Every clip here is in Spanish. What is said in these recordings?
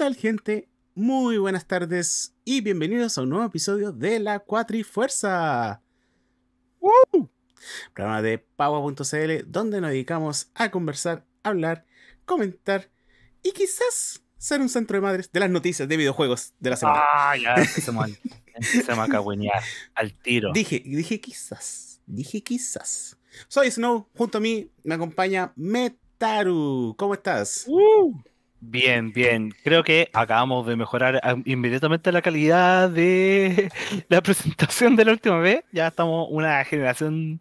tal gente? Muy buenas tardes y bienvenidos a un nuevo episodio de La Cuatrifuerza. ¡Woo! Programa de Paua.cl donde nos dedicamos a conversar, hablar, comentar y quizás ser un centro de madres de las noticias de videojuegos de la semana. Ah, ya empezamos, al- empezamos a cagüeñar al tiro. Dije, dije quizás, dije quizás. Soy Snow, junto a mí me acompaña Metaru. ¿Cómo estás? Bien, bien. Creo que acabamos de mejorar ah, inmediatamente la calidad de la presentación de la última vez. Ya estamos una generación.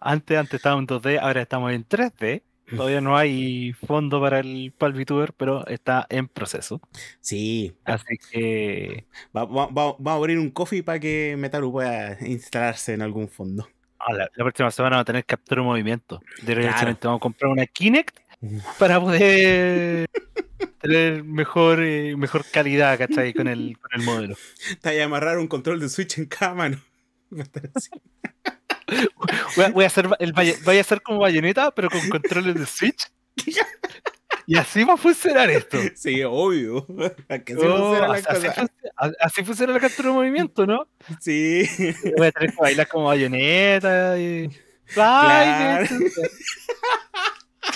Antes, antes estábamos en 2D, ahora estamos en 3D. Todavía no hay fondo para el, para el VTuber, pero está en proceso. Sí, Así que va- va- va- vamos a abrir un coffee para que Metaru pueda instalarse en algún fondo. ah, la, la próxima semana vamos a tener captura de movimiento. Directamente vamos a comprar una Kinect para poder tener mejor, eh, mejor calidad, ¿cachai? Con el, con el modelo. Te voy a amarrar un control de Switch en cada mano. Voy a, voy a hacer el voy a hacer como bayoneta, pero con controles de Switch. Y así va a funcionar esto. Sí, obvio. ¿A que así Oh, así, así así funciona la captura de movimiento, ¿no? Sí. Voy a tener que bailar como bayoneta y. Claro.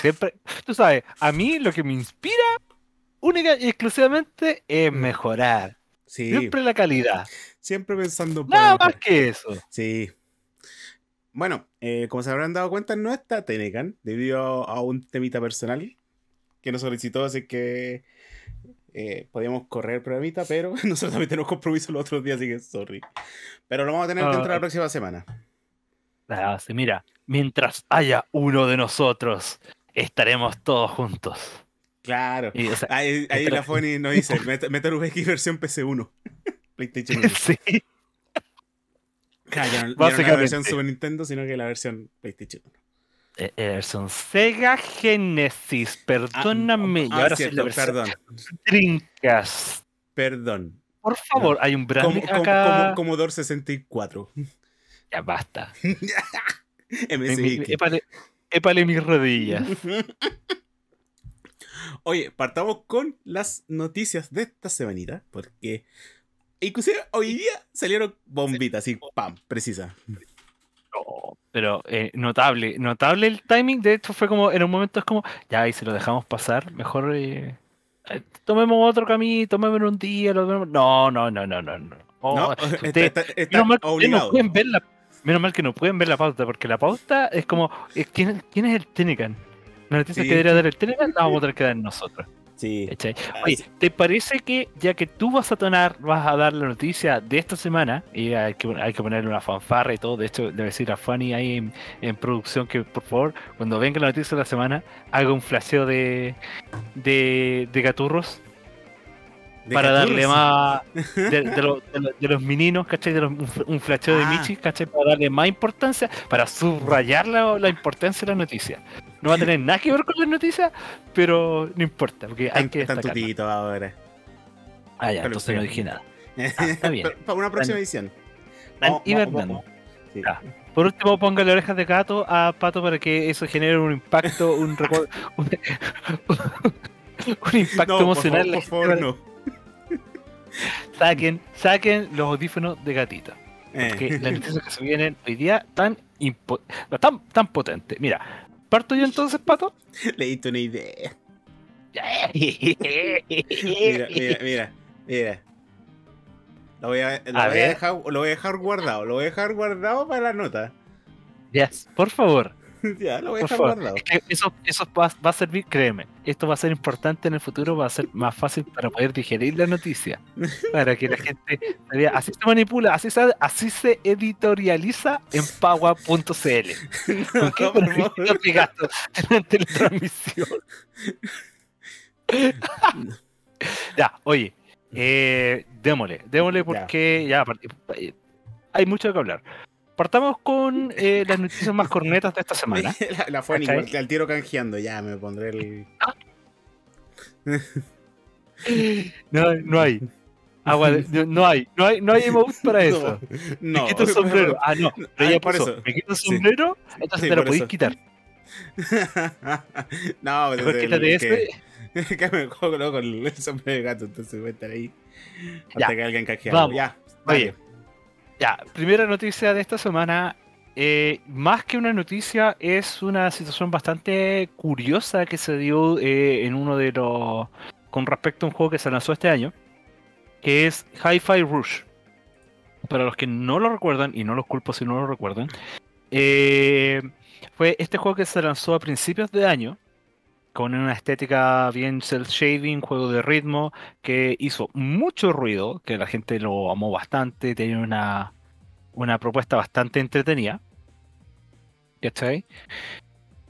Siempre, tú sabes, a mí lo que me inspira única y exclusivamente es mejorar. Sí. Siempre la calidad. Siempre pensando Nada más que eso. Sí. Bueno, eh, como se habrán dado cuenta, no está Tenecan debido a un temita personal que nos solicitó, así que eh, podíamos correr el programita, pero nosotros también tenemos compromiso los otros días, así que sorry. Pero lo vamos a tener dentro de la Ah. próxima semana. Ah, sí, mira, mientras haya uno de nosotros, estaremos todos juntos. Claro. Y, o sea, Ahí, la Fony nos dice, Met- Metal VX versión PC1. PlayStation 1. sí, Claro, ya no- ya no la versión Super Nintendo, sino que la versión PlayStation 1. eh, eh, Sega Genesis, perdóname. y Ah, ahora sí cierto, la versión perdón, Dreamcast. perdón. Por favor, hay un Como, branding como, acá. como- Commodore 64. Ya basta. MSX. Épale, épale mis rodillas. Oye, partamos con las noticias de esta semanita, porque inclusive hoy día salieron bombitas, así, pam, precisa. No, pero eh, notable, notable el timing. De hecho, fue como en un momento es como, ya, y si lo dejamos pasar, mejor eh, eh, tomemos otro camino, tomemos un día. Lo No, no, no, no, no. no. Oh, no, usted- está, está- está menos, mal que ustedes no pueden ver la, menos mal que no pueden ver la pauta, porque la pauta es como, eh, ¿quién, quién es el Tenecan? La noticia Sí. que debería dar el Tenecan la vamos a tener que dar nosotros. Sí. ¿cachai? Ah, Oye. ¿te parece que ya que tú vas a tonar, vas a dar la noticia de esta semana y hay que, hay que ponerle una fanfarra y todo? De hecho, a decir a Fanny ahí en, en producción que por favor, cuando venga la noticia de la semana, haga un flasheo de, de, de gaturros De para darle más de, de lo- de lo- de los meninos, ¿cachai? De los- un, un flasheo de Ah. Michi, ¿cachai? Para darle más importancia, para subrayar la, la importancia de la noticia. No va a tener nada que ver con la noticia, pero no importa, porque hay que tan tutito ahora. Ah, ya, Pero entonces sí. no dije nada. está bien. Para una próxima edición. Están Vamos- sí. Por último, póngale orejas de gato a Pato para que eso genere un impacto, un, un, un impacto No, por emocional. favor, por favor, no. Saquen, saquen los audífonos de gatita. Porque Eh. las noticias que se vienen hoy día tan, tan, tan potentes. Mira, parto yo entonces, Pato. Le diste una idea. Mira, mira, mira, mira. Lo voy a, lo A voy a ver. dejar, lo voy a dejar guardado. Lo voy a dejar guardado para la nota. Yes, por favor. ya, lo voy a dejar favor. guardado. Es que eso, eso va, va a servir, créeme, esto va a ser importante en el futuro, va a ser más fácil para poder digerir la noticia, para que la gente vea. Así se manipula, así se, así se editorializa en paua.cl. ¿Con qué No, por perfil favor. de gato durante la transmisión? ya, oye, eh, démosle, démosle porque ya, part- eh, hay mucho que hablar. Partamos con eh, las noticias más cornetas de esta semana. la, la ¿Cachai? igual, al tiro canjeando. Ya, me pondré el. No, no hay. Agua de- no hay, no hay, no hay emote para eso. No, me quito el sombrero. Ah, no, pero Ah, ya por eso. Me quito el Sí. sombrero, entonces Sí, te lo podéis eso. quitar. no, pero Mejor quítate ese. que me juego con el sombrero de gato, entonces voy a estar ahí. Hasta Ya. que alguien algo. Ya. Oye. Ya, primera noticia de esta semana. eh, más que una noticia, es una situación bastante curiosa que se dio eh, en uno de los. con respecto a un juego que se lanzó este año, que es Hi-Fi Rush. Para los que no lo recuerdan, y no los culpo si no lo recuerdan, eh, fue este juego que se lanzó a principios de año, con una estética bien cel-shading, juego de ritmo, que hizo mucho ruido, que la gente lo amó bastante, tenía una, una propuesta bastante entretenida. ¿Cachai?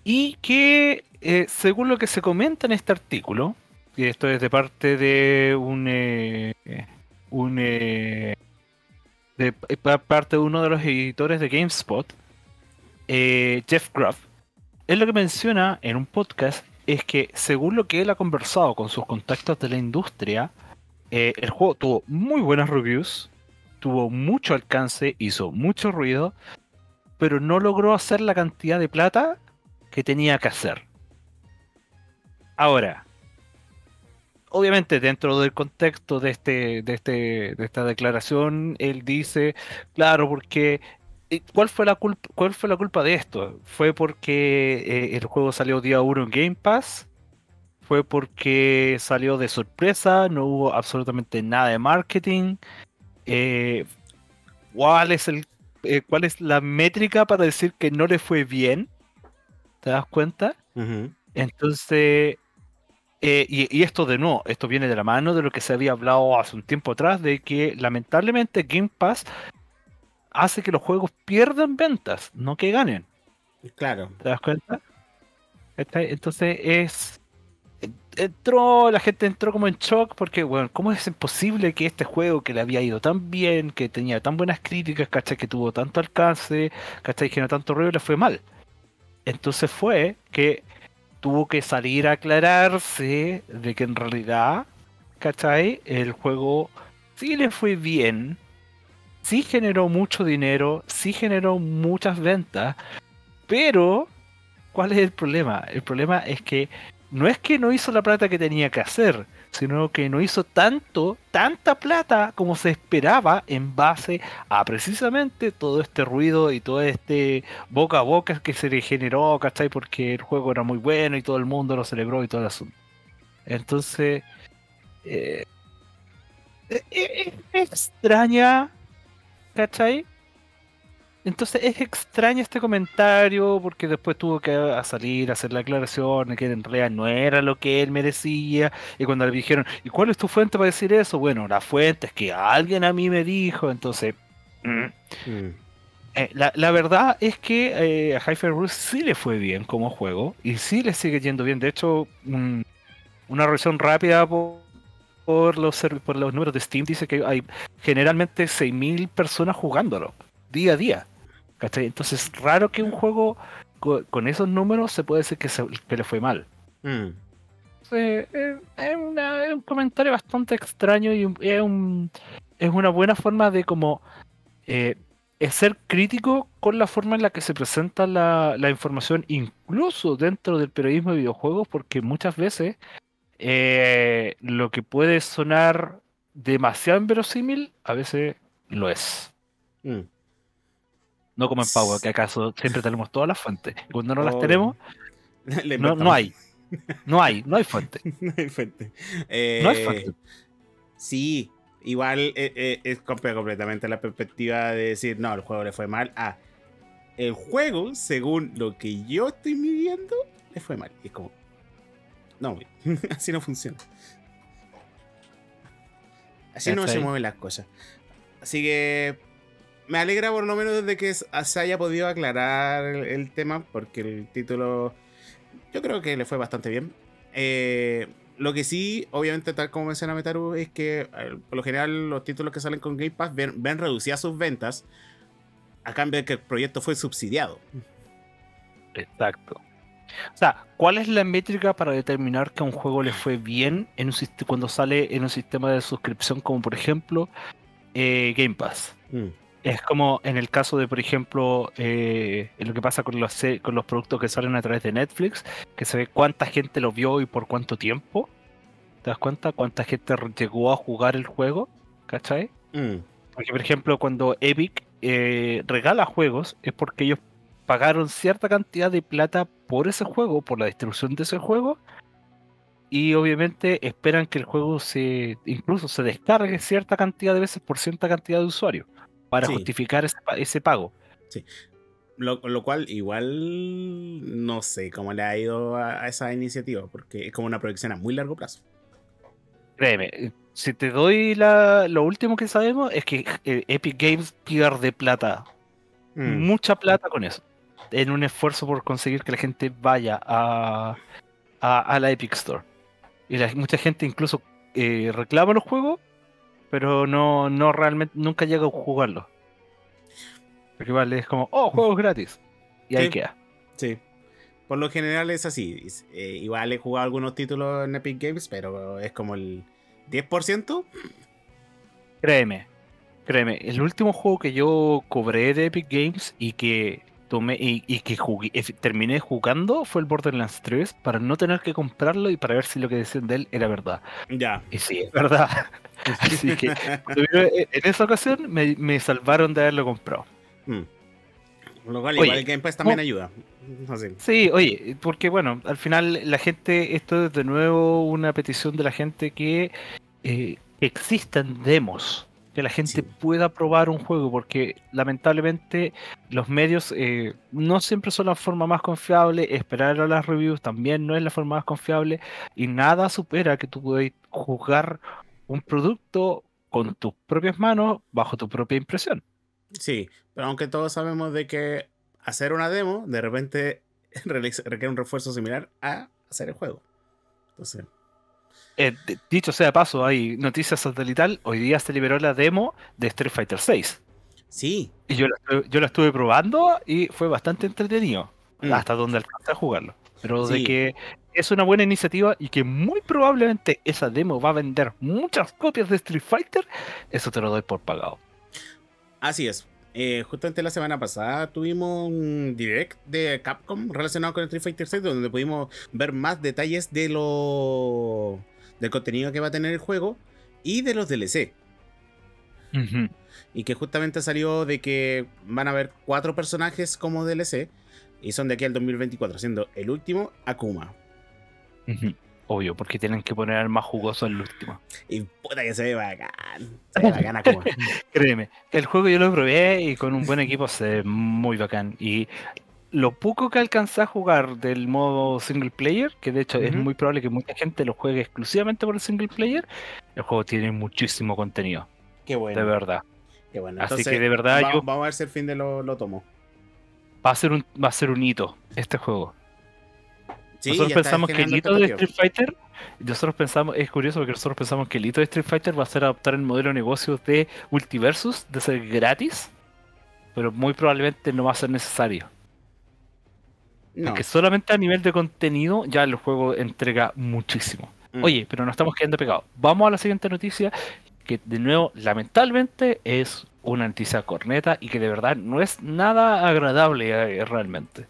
Y que, eh, según lo que se comenta en este artículo, y esto es de parte de un. eh, un eh, de pa- parte de uno de los editores de GameSpot, eh, Jeff Grubb, él lo que menciona en un podcast es que, según lo que él ha conversado con sus contactos de la industria, eh, el juego tuvo muy buenas reviews, tuvo mucho alcance, hizo mucho ruido, pero no logró hacer la cantidad de plata que tenía que hacer. Ahora, obviamente dentro del contexto de este, de este, de esta declaración, él dice, claro, porque ¿cuál fue la culpa, cuál fue la culpa de esto? ¿Fue porque eh, el juego salió día 1 en Game Pass? ¿Fue porque salió de sorpresa? ¿No hubo absolutamente nada de marketing? Eh, ¿Cuál es el eh, cuál es la métrica para decir que no le fue bien? ¿Te das cuenta? Entonces, eh, y, y esto de nuevo, esto viene de la mano de lo que se había hablado hace un tiempo atrás, de que lamentablemente Game Pass hace que los juegos pierdan ventas, no que ganen. Claro. ¿Te das cuenta? Entonces es... Entró, la gente entró como en shock porque, bueno, ¿cómo es posible que este juego que le había ido tan bien, que tenía tan buenas críticas, ¿cachai? Que tuvo tanto alcance, ¿cachai? Que no tanto ruido, le fue mal. Entonces fue que tuvo que salir a aclararse de que en realidad, ¿cachai? El juego sí le fue bien, sí generó mucho dinero, sí generó muchas ventas, pero ¿cuál es el problema? El problema es que no es que no hizo la plata que tenía que hacer, sino que no hizo tanto, tanta plata como se esperaba en base a precisamente todo este ruido y todo este boca a boca que se le generó, ¿cachai? Porque el juego era muy bueno y todo el mundo lo celebró y todo el asunto. Entonces, eh, eh, eh, extraña, ¿cachai? Entonces es extraño este comentario porque después tuvo que a- salir a hacer la aclaración de que en realidad no era lo que él merecía. Y cuando le dijeron, ¿y cuál es tu fuente para decir eso? Bueno, la fuente es que alguien a mí me dijo. Entonces, mm, Mm. eh, la, la verdad es que eh, a Hi-Fi Rush sí le fue bien como juego y sí le sigue yendo bien. De hecho, un- una revisión rápida por, por los, por los números de Steam dice que hay generalmente 6.000 personas jugándolo día a día. ¿cachai? Entonces, raro que un juego co- con, esos números se puede decir que, se- que le fue mal. Mm. Entonces, eh, es, una- es un comentario bastante extraño y es, un- es una buena forma de como eh, es ser crítico con la forma en la que se presenta la, la información, incluso dentro del periodismo de videojuegos, porque muchas veces eh, lo que puede sonar demasiado inverosímil, a veces lo es. Mm. No como en Power, que acaso siempre tenemos todas las fuentes. Cuando no las tenemos, no, hay. No hay, no hay fuente. no hay fuente. No hay Eh, fuente. Sí, igual eh, eh, es completamente la perspectiva de decir, no, el juego le fue mal. Ah, el juego, según lo que yo estoy midiendo, le fue mal. Es como, no, así no funciona. Así no se mueven las cosas. Así que me alegra por lo menos de que se haya podido aclarar el, el tema, porque el título yo creo que le fue bastante bien. Eh, lo que sí, obviamente, tal como menciona Metaru, es que eh, por lo general los títulos que salen con Game Pass ven, ven reducidas sus ventas a cambio de que el proyecto fue subsidiado. Exacto. O sea, ¿cuál es la métrica para determinar que a un juego le fue bien en un cuando sale en un sistema de suscripción como por ejemplo eh, Game Pass? Mm, Es como en el caso de, por ejemplo, eh, lo que pasa con los, con los productos que salen a través de Netflix, que se ve cuánta gente lo vio y por cuánto tiempo. ¿Te das cuenta cuánta gente llegó a jugar el juego? ¿Cachai? Mm, Porque, por ejemplo, cuando Epic eh, regala juegos, es porque ellos pagaron cierta cantidad de plata por ese juego, por la distribución de ese juego, y obviamente esperan que el juego se incluso se descargue cierta cantidad de veces por cierta cantidad de usuarios para Sí. justificar ese, ese pago. Lo, lo cual igual no sé cómo le ha ido a, a esa iniciativa, porque es como una proyección a muy largo plazo. Créeme, si te doy la, lo último que sabemos es que eh, Epic Games pierde plata, Mm, mucha plata con eso, en un esfuerzo por conseguir que la gente vaya a, a, a la Epic Store. Y la- mucha gente incluso eh, reclama los juegos, pero no, no realmente, nunca llega a jugarlos. Porque vale, es como, oh, juegos gratis. Y ahí Sí. queda. Sí. Por lo general es así. Eh, igual he jugado algunos títulos en Epic Games, pero es como el 10%. Créeme, créeme, el último juego que yo cobré de Epic Games y que tomé y, y que jugué, eh, terminé jugando fue el Borderlands 3 para no tener que comprarlo y para ver si lo que decían de él era verdad. Ya. Y sí, es verdad. Así que eh, en esa ocasión me, me salvaron de haberlo comprado. Mm. Lo cual Oye, igual el Game Pass también ayuda. Así. Sí, oye, porque bueno, al final la gente, esto es de nuevo una petición de la gente que eh, existan demos, que la gente Sí. pueda probar un juego, porque lamentablemente los medios eh, no siempre son la forma más confiable, esperar a las reviews también no es la forma más confiable, y nada supera que tú puedas jugar un producto con tus propias manos, bajo tu propia impresión. Sí, pero aunque todos sabemos de que hacer una demo de repente requiere un refuerzo similar a hacer el juego. Entonces, Eh, dicho sea de paso, hay noticias satelital. Hoy día se liberó la demo de Street Fighter 6. sí. Y yo la, estuve- yo la estuve probando y fue bastante entretenido. Mm. Hasta donde alcancé a jugarlo. Pero de que es una buena iniciativa y que muy probablemente esa demo va a vender muchas copias de Street Fighter, eso te lo doy por pagado. Así es. Eh, justamente la semana pasada tuvimos un direct de Capcom relacionado con Street Fighter 6 donde pudimos ver más detalles de lo del contenido que va a tener el juego y de los DLC. Y que justamente salió de que van a haber cuatro personajes como DLC y son de aquí al 2024, siendo el último Akuma. ujú. Obvio, porque tienen que poner al más jugoso el último. Y puta que se ve bacán. Se ve bacán Akuma. Créeme, el juego yo lo probé y con un buen equipo se ve muy bacán. Y lo poco que alcancé a jugar del modo single player, que de hecho es muy probable que mucha gente lo juegue exclusivamente por el single player, el juego tiene muchísimo contenido, Qué bueno. de verdad. Qué bueno. Así Entonces, que de verdad va- yo vamos a ver si el fin de lo, lo tomo. va a ser un va a ser un hito este juego. Sí, nosotros pensamos que el hito de. Street Fighter, nosotros pensamos, es curioso porque nosotros pensamos que el hito de Street Fighter va a ser adoptar el modelo de negocios de Multiversus, de ser gratis, pero muy probablemente no va a ser necesario. No. Porque solamente a nivel de contenido ya el juego entrega muchísimo. Mm. Oye, pero nos estamos quedando pegados. Vamos a la siguiente noticia, que de nuevo, lamentablemente, es una noticia corneta y que de verdad no es nada agradable eh, realmente.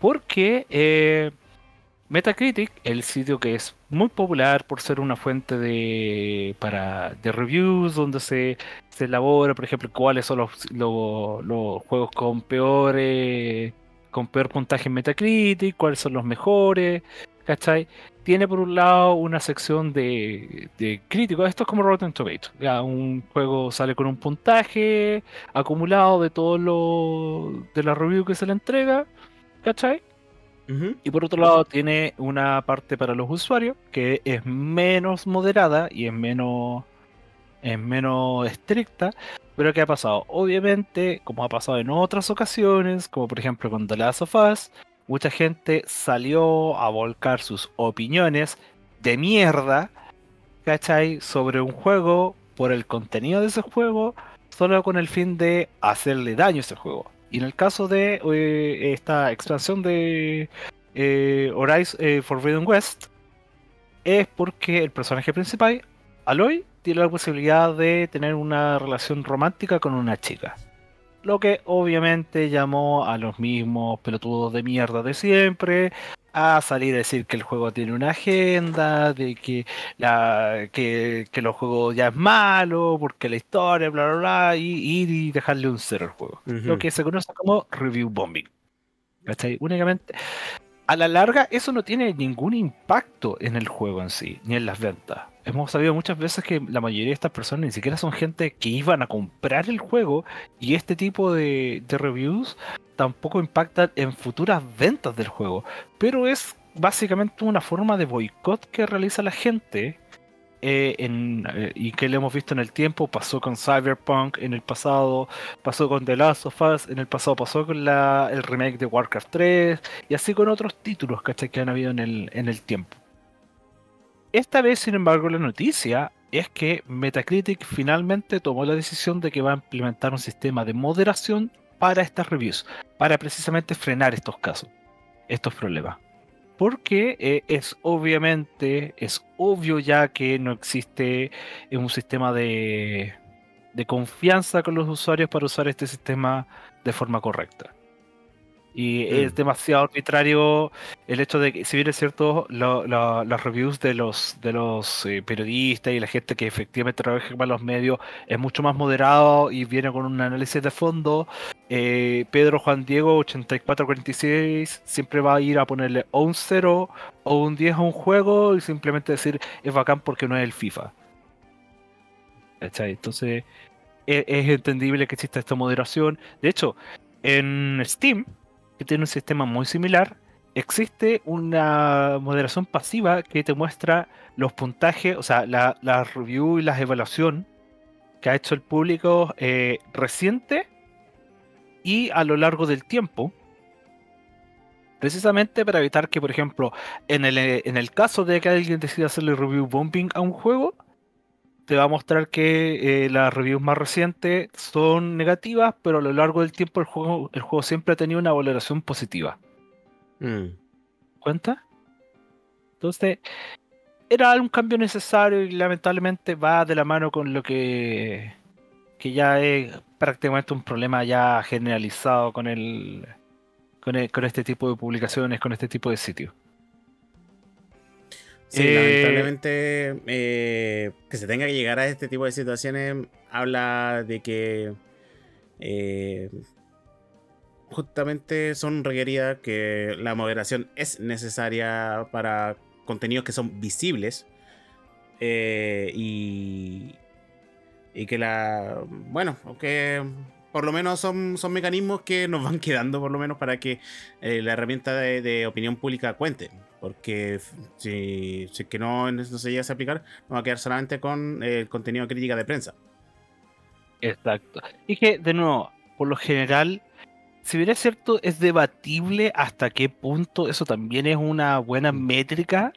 Porque eh, Metacritic, el sitio que es muy popular por ser una fuente de, para, de reviews, donde se, se elabora, por ejemplo, cuáles son los, los, juegos con peor, eh, con peor puntaje en Metacritic, cuáles son los mejores, ¿cachai? Tiene por un lado una sección de, de críticos, esto es como Rotten Tomatoes, ya un juego sale con un puntaje acumulado de todo lo de la review que se le entrega, ¿cachai? Y por otro lado tiene una parte para los usuarios que es menos moderada y es menos, es menos estricta. Pero ¿qué ha pasado? Obviamente, como ha pasado en otras ocasiones, como por ejemplo con The Last of Us, mucha gente salió a volcar sus opiniones de mierda, ¿cachai? Sobre un juego por el contenido de ese juego, solo con el fin de hacerle daño a ese juego. Y en el caso de eh, esta expansión de eh, Horizon eh, Forbidden West, es porque el personaje principal, Aloy, tiene la posibilidad de tener una relación romántica con una chica. Lo que obviamente llamó a los mismos pelotudos de mierda de siempre a salir a decir que el juego tiene una agenda, de que, la, que, que el juego ya es malo, porque la historia, bla, bla, bla, y ir y dejarle un cero al juego. Lo que se conoce como review bombing. ¿Cachai? Únicamente. A la larga, eso no tiene ningún impacto en el juego en sí, ni en las ventas. Hemos sabido muchas veces que la mayoría de estas personas ni siquiera son gente que iban a comprar el juego y este tipo de, reviews tampoco impactan en futuras ventas del juego. Pero es básicamente una forma de boicot que realiza la gente eh, eh, y que le hemos visto en el tiempo, pasó con Cyberpunk en el pasado, pasó con The Last of Us en el pasado, pasó con el remake de Warcraft 3 y así con otros títulos que han habido en el, en el tiempo. Esta vez, sin embargo, la noticia es que Metacritic finalmente tomó la decisión de que va a implementar un sistema de moderación para estas reviews, para precisamente frenar estos casos, estos problemas. Porque eh, es obviamente, es obvio ya que no existe un sistema de, de confianza con los usuarios para usar este sistema de forma correcta. Y es mm. demasiado arbitrario el hecho de que, si bien es cierto, las reviews de los, de los eh, periodistas y la gente que efectivamente trabaja para los medios es mucho más moderado y viene con un análisis de fondo. Eh, Pedro Juan Diego 8446 siempre va a ir a ponerle o un 0 o un 10 a un juego y simplemente decir es bacán porque no es el FIFA. Entonces es, es entendible que exista esta moderación. De hecho, en Steam tiene un sistema muy similar, existe una moderación pasiva que te muestra los puntajes, o sea, la, review y la evaluación que ha hecho el público eh, reciente y a lo largo del tiempo. Precisamente para evitar que, por ejemplo, en el, en el caso de que alguien decida hacerle review bombing a un juego, te va a mostrar que eh, las reviews más recientes son negativas, pero a lo largo del tiempo el juego, el juego siempre ha tenido una valoración positiva. Mm. ¿Cuenta? Entonces, era un cambio necesario y lamentablemente va de la mano con lo que, que ya es prácticamente un problema ya generalizado con el, con este tipo de publicaciones, con este tipo de sitios. Sí, eh, lamentablemente eh, que se tenga que llegar a este tipo de situaciones habla de que eh, justamente son requeridas que la moderación es necesaria para contenidos que son visibles y, que la bueno aunque por lo menos son, son mecanismos que nos van quedando por lo menos para que la herramienta de opinión pública cuente porque si, si que no, no se llega a aplicar, no va a quedar solamente con el contenido de crítica de prensa. Exacto. Y que, de nuevo, por lo general, si bien es cierto, es debatible hasta qué punto eso también es una buena mm. métrica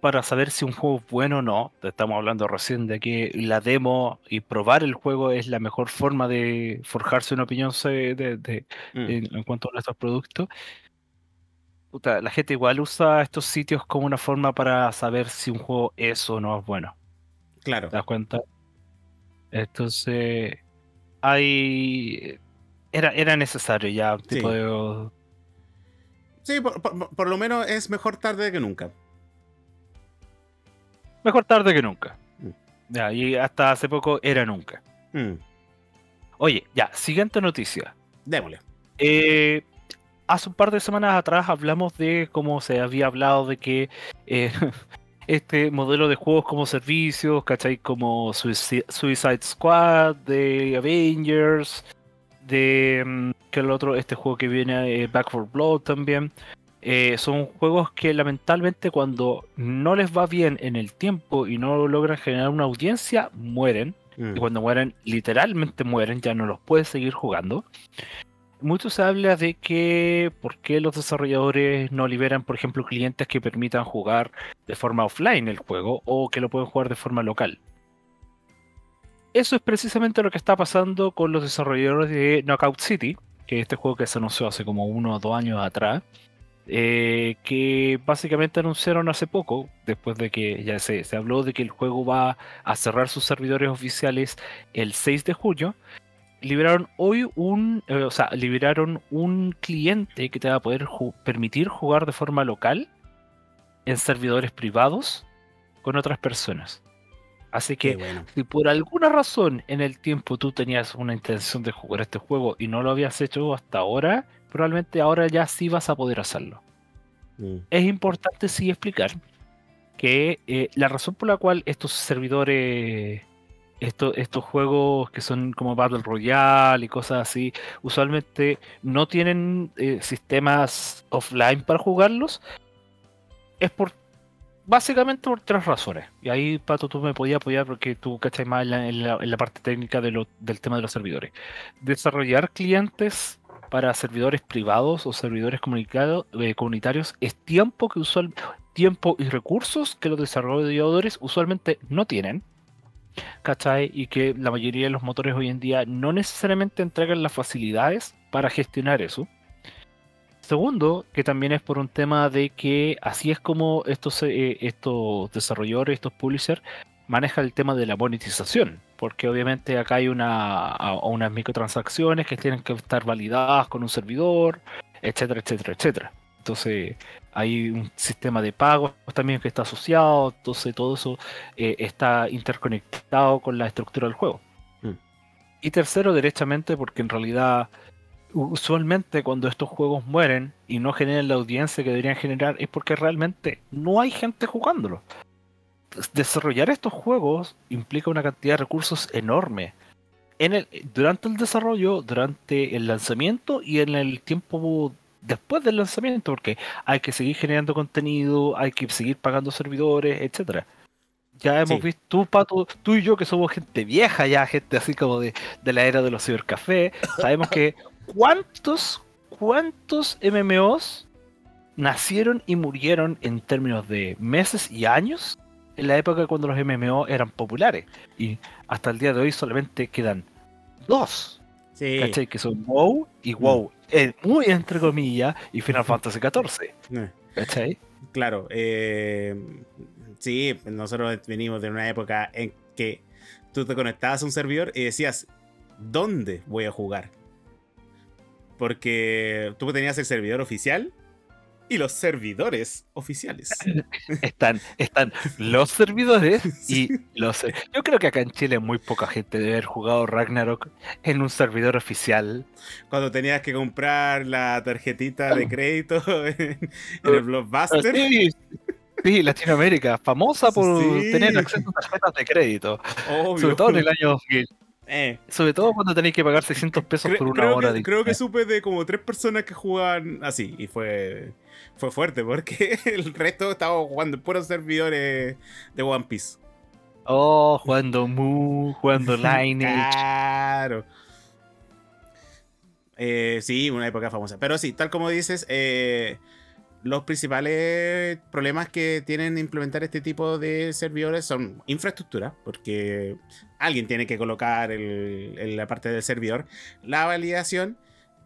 para saber si un juego es bueno o no. Estamos hablando recién de que la demo y probar el juego es la mejor forma de forjarse una opinión de, mm. en, en, cuanto a nuestros productos la gente igual usa estos sitios como una forma para saber si un juego es o no es bueno. Claro. ¿Te das cuenta? Entonces, hay. Era, era necesario ya tipo de. Sí, por, lo menos es mejor tarde que nunca. Mejor tarde que nunca. Mm. Ya, y hasta hace poco era nunca. Mm. Oye, ya, siguiente noticia. Démosle. Eh, hace un par de semanas atrás hablamos de cómo se había hablado de que eh, este modelo de juegos como servicios, ¿cachai? Como Suicide Squad, de Avengers, de mm, que el otro, este juego que viene, eh, Back for Blood también. Eh, son juegos que lamentablemente cuando no les va bien en el tiempo y no logran generar una audiencia, mueren. Y mm. cuando mueren, literalmente mueren, ya no los puedes seguir jugando mucho se habla de que por qué los desarrolladores no liberan, por ejemplo, clientes que permitan jugar de forma offline el juego o que lo pueden jugar de forma local. Eso es precisamente lo que está pasando con los desarrolladores de Knockout City, que es este juego que se anunció hace como uno o dos años atrás, eh, que básicamente anunciaron hace poco, después de que ya se habló de que el juego va a cerrar sus servidores oficiales el 6 de julio, liberaron hoy un, eh, o sea, liberaron un cliente que te va a poder permitir jugar de forma local en servidores privados con otras personas. Así que si por alguna razón en el tiempo tú tenías una intención de jugar este juego y no lo habías hecho hasta ahora, probablemente ahora ya sí vas a poder hacerlo. Mm. Es importante sí explicar que eh, la razón por la cual estos servidores, estos, estos juegos que son como Battle Royale y cosas así, usualmente no tienen eh, sistemas offline para jugarlos, es por básicamente por tres razones. Y ahí, Pato, tú me podías apoyar porque tú cachas más en la, parte técnica del tema de los servidores. Desarrollar clientes para servidores privados o servidores eh, comunitarios es tiempo que usual, tiempo y recursos que los desarrolladores usualmente no tienen. ¿Cachai? Y que la mayoría de los motores hoy en día no necesariamente entregan las facilidades para gestionar eso. Segundo, que también es por un tema de que así es como estos, eh, estos desarrolladores, estos publishers, manejan el tema de la monetización. Porque obviamente acá hay una, unas microtransacciones que tienen que estar validadas con un servidor, etcétera, etcétera, etcétera. Entonces hay un sistema de pagos también que está asociado, entonces todo eso eh, está interconectado con la estructura del juego. Mm. Y tercero, derechamente, porque en realidad usualmente cuando estos juegos mueren y no generan la audiencia que deberían generar es porque realmente no hay gente jugándolo. Desarrollar estos juegos implica una cantidad de recursos enorme. En el, durante el desarrollo, durante el lanzamiento y en el tiempo después del lanzamiento, porque hay que seguir generando contenido, hay que seguir pagando servidores, etcétera. Ya hemos visto, tú, Pato, tú y yo, que somos gente vieja ya, gente así como de, de la era de los cibercafés, sabemos que ¿cuántos, cuántos MMOs nacieron y murieron en términos de meses y años en la época cuando los MMO eran populares? Y hasta el día de hoy solamente quedan dos. Sí. ¿Cachai? Que son WoW y. WoW, eh, muy entre comillas, y Final Fantasy XIV. Eh. ¿Cachai? Claro, eh, sí, nosotros venimos de una época en que tú te conectabas a un servidor y decías, ¿dónde voy a jugar? Porque tú tenías el servidor oficial y los servidores oficiales. están, están los servidores y los. Yo creo que acá en Chile muy poca gente debe haber jugado Ragnarok en un servidor oficial. Cuando tenías que comprar la tarjetita de crédito en, el Blockbuster. Sí, Latinoamérica, famosa por tener acceso a tarjetas de crédito. Sobre todo en el año 2000. Eh. Sobre todo cuando tenéis que pagar 600 pesos por una hora. de... Creo que supe de como tres personas que jugaban así y fue, fue fuerte porque el resto estaba jugando puros servidores de One Piece. Oh, jugando Mu, jugando Lineage. claro. Eh, sí, una época famosa. Pero sí, tal como dices, eh, los principales problemas que tienen implementar este tipo de servidores son infraestructura, porque alguien tiene que colocar en la parte del servidor la validación.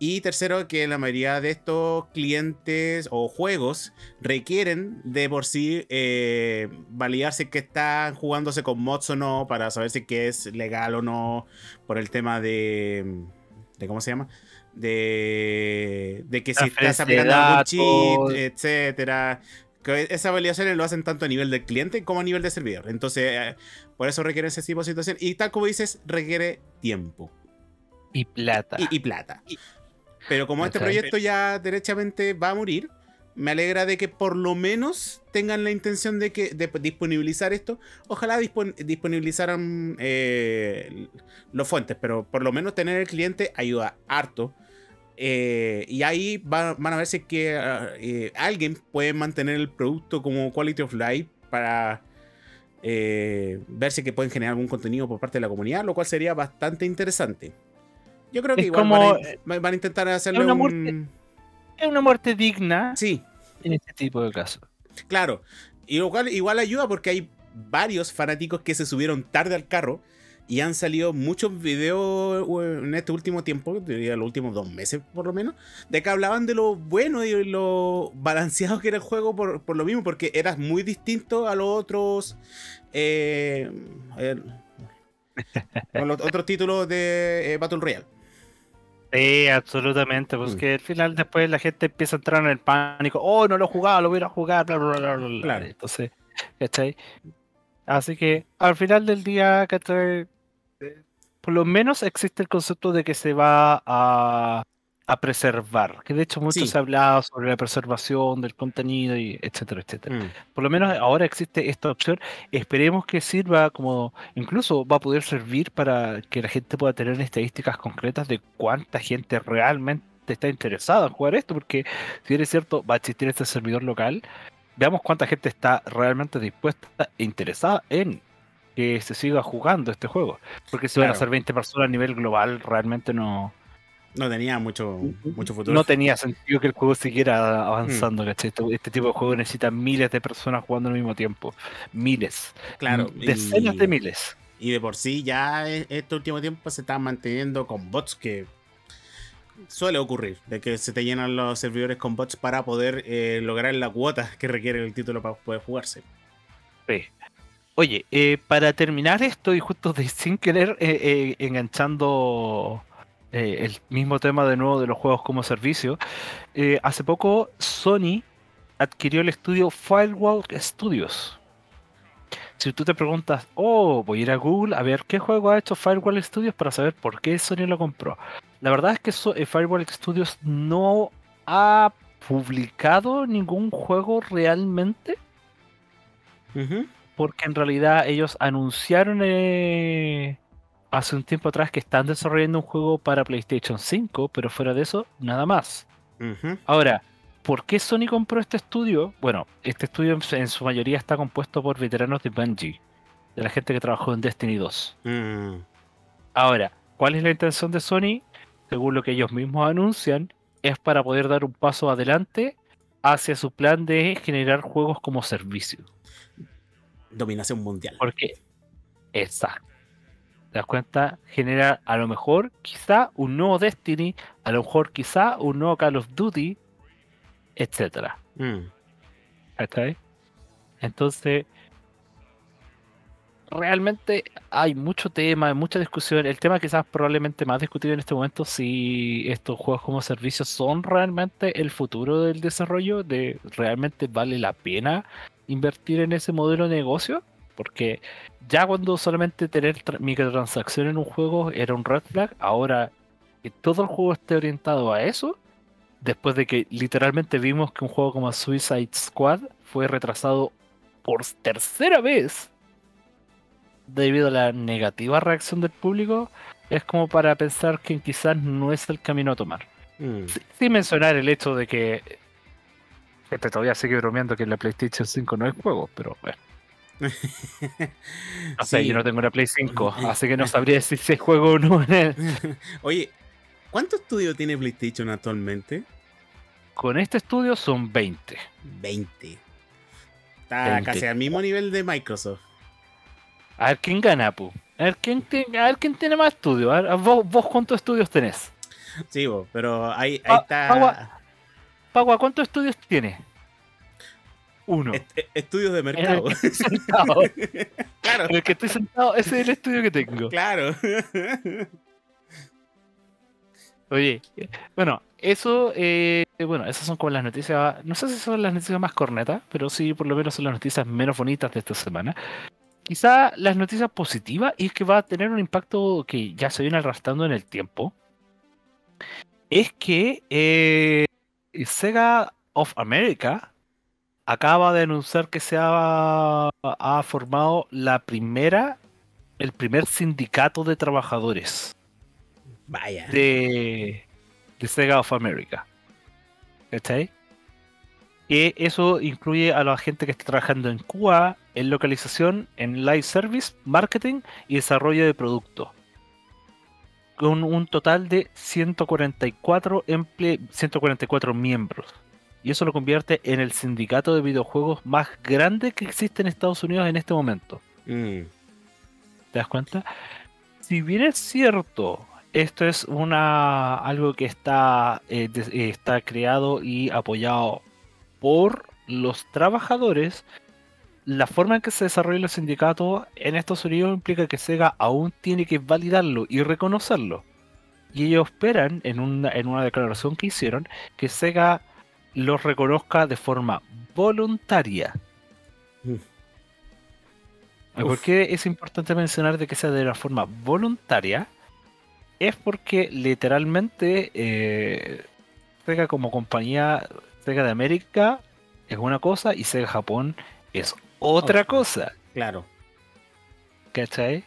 Y tercero, que la mayoría de estos clientes o juegos requieren de por sí eh, validarse que están jugándose con mods o no, para saber si es legal o no, por el tema de, de ¿cómo se llama? de, de que si estás aplicando algún cheat, etcétera. Que esas validaciones lo hacen tanto a nivel del cliente como a nivel de servidor. Entonces, eh, por eso requiere ese tipo de situación. Y tal como dices, requiere tiempo. Y plata. Y, plata. Pero como este proyecto ya derechamente va a morir, me alegra de que por lo menos tengan la intención de que de disponibilizar esto. Ojalá disponibilizaran eh, los fuentes, pero por lo menos tener el cliente ayuda harto eh, y ahí van a ver si que ah, eh, alguien puede mantener el producto como quality of life para ver si que pueden generar algún contenido por parte de la comunidad, lo cual sería bastante interesante. Yo creo que igual van, a, intentar una muerte, Es una muerte digna. Sí. En este tipo de casos. Claro. Y igual, igual ayuda porque hay varios fanáticos que se subieron tarde al carro y han salido muchos videos en este último tiempo, diría los últimos dos meses por lo menos, de que hablaban de lo bueno y lo balanceado que era el juego por, lo mismo, porque eras muy distinto a los otros. Eh, los otros títulos de eh, Battle Royale. Sí, absolutamente, pues Mm. que al final después la gente empieza a entrar en el pánico, oh, no lo he jugado, lo voy a ir a jugar, bla, bla, bla, bla, bla. Claro. Entonces, ¿cachai? Así que al final del día, ¿cachai? Por lo menos existe el concepto de que se va a, a preservar, que de hecho mucho Sí. se ha hablado sobre la preservación del contenido, y etcétera, etcétera. Mm. Por lo menos ahora existe esta opción. Esperemos que sirva como, incluso va a poder servir para que la gente pueda tener estadísticas concretas de cuánta gente realmente está interesada en jugar esto, porque si bien es cierto, va a existir este servidor local, veamos cuánta gente está realmente dispuesta e interesada en que se siga jugando este juego. Porque si van a Claro. ser 20 personas a nivel global, realmente no, No tenía mucho, mucho futuro. no tenía sentido que el juego siguiera avanzando, ¿cachai? Este, este tipo de juego necesita miles de personas jugando al mismo tiempo. Miles. Claro. Mm, Decenas y- de miles. Y de por sí ya e- este último tiempo se está manteniendo con bots que suele ocurrir, de que se te llenan los servidores con bots para poder eh, lograr la cuota que requiere el título para poder jugarse. Sí. Oye, eh, para terminar esto y justo de, sin querer eh, eh, enganchando eh, el mismo tema de nuevo de los juegos como servicio, eh, hace poco Sony adquirió el estudio Firewall Studios. Si tú te preguntas, oh, voy a ir a Google a ver qué juego ha hecho Firewall Studios para saber por qué Sony lo compró. La verdad es que so- eh, Firewall Studios no ha publicado ningún juego realmente porque en realidad ellos anunciaron eh, hace un tiempo atrás que están desarrollando un juego para PlayStation 5, pero fuera de eso, nada más. Ahora, ¿por qué Sony compró este estudio? Bueno, este estudio en, su mayoría está compuesto por veteranos de Bungie, de la gente que trabajó en Destiny 2. Mm. Ahora, ¿cuál es la intención de Sony? Según lo que ellos mismos anuncian, es para poder dar un paso adelante hacia su plan de generar juegos como servicio. Dominación mundial. Porque, exacto. ¿Te das cuenta? Genera a lo mejor, quizá, un nuevo Destiny, a lo mejor, quizá, un nuevo Call of Duty, etcétera. Mm. Entonces, realmente hay mucho tema, hay mucha discusión. El tema quizás probablemente más discutido en este momento si estos juegos como servicios son realmente el futuro del desarrollo, de realmente vale la pena invertir en ese modelo de negocio. Porque ya cuando solamente tener tra- microtransacciones en un juego era un red flag, ahora que todo el juego esté orientado a eso, después de que literalmente vimos que un juego como Suicide Squad fue retrasado por tercera vez debido a la negativa reacción del público, es como para pensar que quizás no es el camino a tomar. Mm. Sin mencionar el hecho de que este todavía sigue bromeando que la PlayStation 5 no es juego, pero bueno. O sea, Sí. yo no tengo una Play 5, así que no sabría decir si es juego o no. en el- Oye, ¿cuántos estudios tiene PlayStation actualmente? Con este estudio son 20. 20. Está 20. casi al mismo nivel de Microsoft. A ver quién gana, pu. A ver quién, te- a ver quién tiene más estudios. A ver, a vos, vos cuántos estudios tenés. Sí, bo, pero ahí, ahí Ah, está. agua. Pagua, ¿cuántos estudios tienes? Uno. est- est- estudios de En el mercado. claro, En el que estoy sentado, ese es el estudio que tengo. claro. Oye, bueno, eso, eh, bueno, esas son como las noticias, no sé si son las noticias más cornetas, pero sí por lo menos son las noticias menos bonitas de esta semana. Quizá las noticias positivas y que va a tener un impacto que ya se viene arrastrando en el tiempo, es que eh, Sega of America acaba de anunciar que se ha, ha formado la primera, el primer sindicato de trabajadores Vaya. de, de Sega of America. ¿Cachai? Que eso incluye a la gente que está trabajando en QA, en localización, en live service, marketing y desarrollo de producto. Con un total de 144, emple 144 miembros. Y eso lo convierte en el sindicato de videojuegos más grande que existe en Estados Unidos en este momento. Mm. ¿Te das cuenta? Si bien es cierto, esto es una algo que está, eh, eh, está creado y apoyado por los trabajadores, la forma en que se desarrollan los sindicatos en Estados Unidos implica que Sega aún tiene que validarlo y reconocerlo. Y ellos esperan, en una, en una declaración que hicieron, que Sega los reconozca de forma voluntaria. Mm. ¿Por qué es importante mencionar de que sea de la forma voluntaria? Es porque literalmente eh, Sega como compañía, Sega de América es una cosa y Sega Japón es otra Otra. cosa. Claro. ¿Cachai?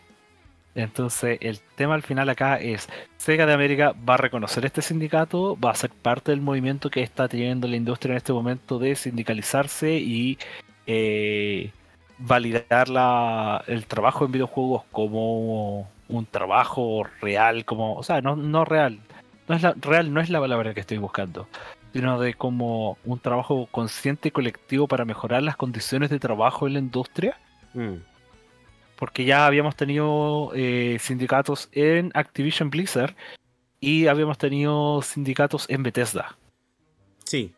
Entonces, el tema al final acá es, Sega de América va a reconocer este sindicato, va a ser parte del movimiento que está teniendo la industria en este momento de sindicalizarse y eh, validar la- el trabajo en videojuegos como un trabajo real, como, o sea, no, no real, no es la, real no es la palabra que estoy buscando, sino de como un trabajo consciente y colectivo para mejorar las condiciones de trabajo en la industria Mm. Porque ya habíamos tenido eh, sindicatos en Activision Blizzard y habíamos tenido sindicatos en Bethesda. Sí.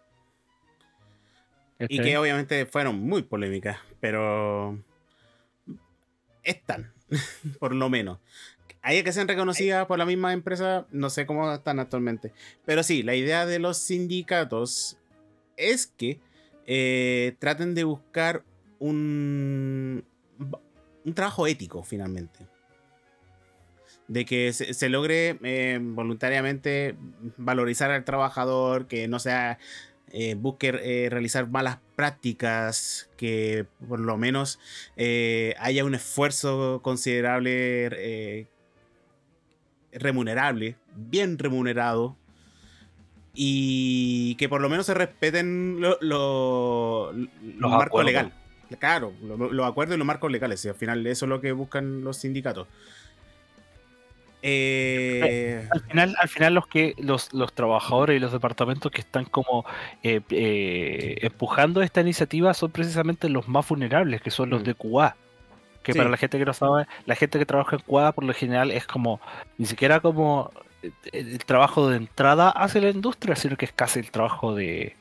Y que obviamente fueron muy polémicas, pero están, por lo menos. Hay que sean reconocidas por la misma empresa, no sé cómo están actualmente. Pero sí, la idea de los sindicatos es que eh, traten de buscar un, un trabajo ético, finalmente. De que se, se logre eh, voluntariamente valorizar al trabajador, que no sea eh, busque eh, realizar malas prácticas, que por lo menos haya un esfuerzo considerable, remunerable, bien remunerado, y que por lo menos se respeten lo- lo- los marcos legales. Claro, lo- los acuerdos y los marcos legales, y al final eso es lo que buscan los sindicatos. Eh, Al final, al final los que los, los trabajadores y los departamentos que están como eh, eh, empujando esta iniciativa son precisamente los más vulnerables, que son los Mm. de QA. Que Sí. para la gente que no sabe, la gente que trabaja en QA por lo general es como, ni siquiera como eh, el trabajo de entrada hacia la industria, sino que es casi el trabajo de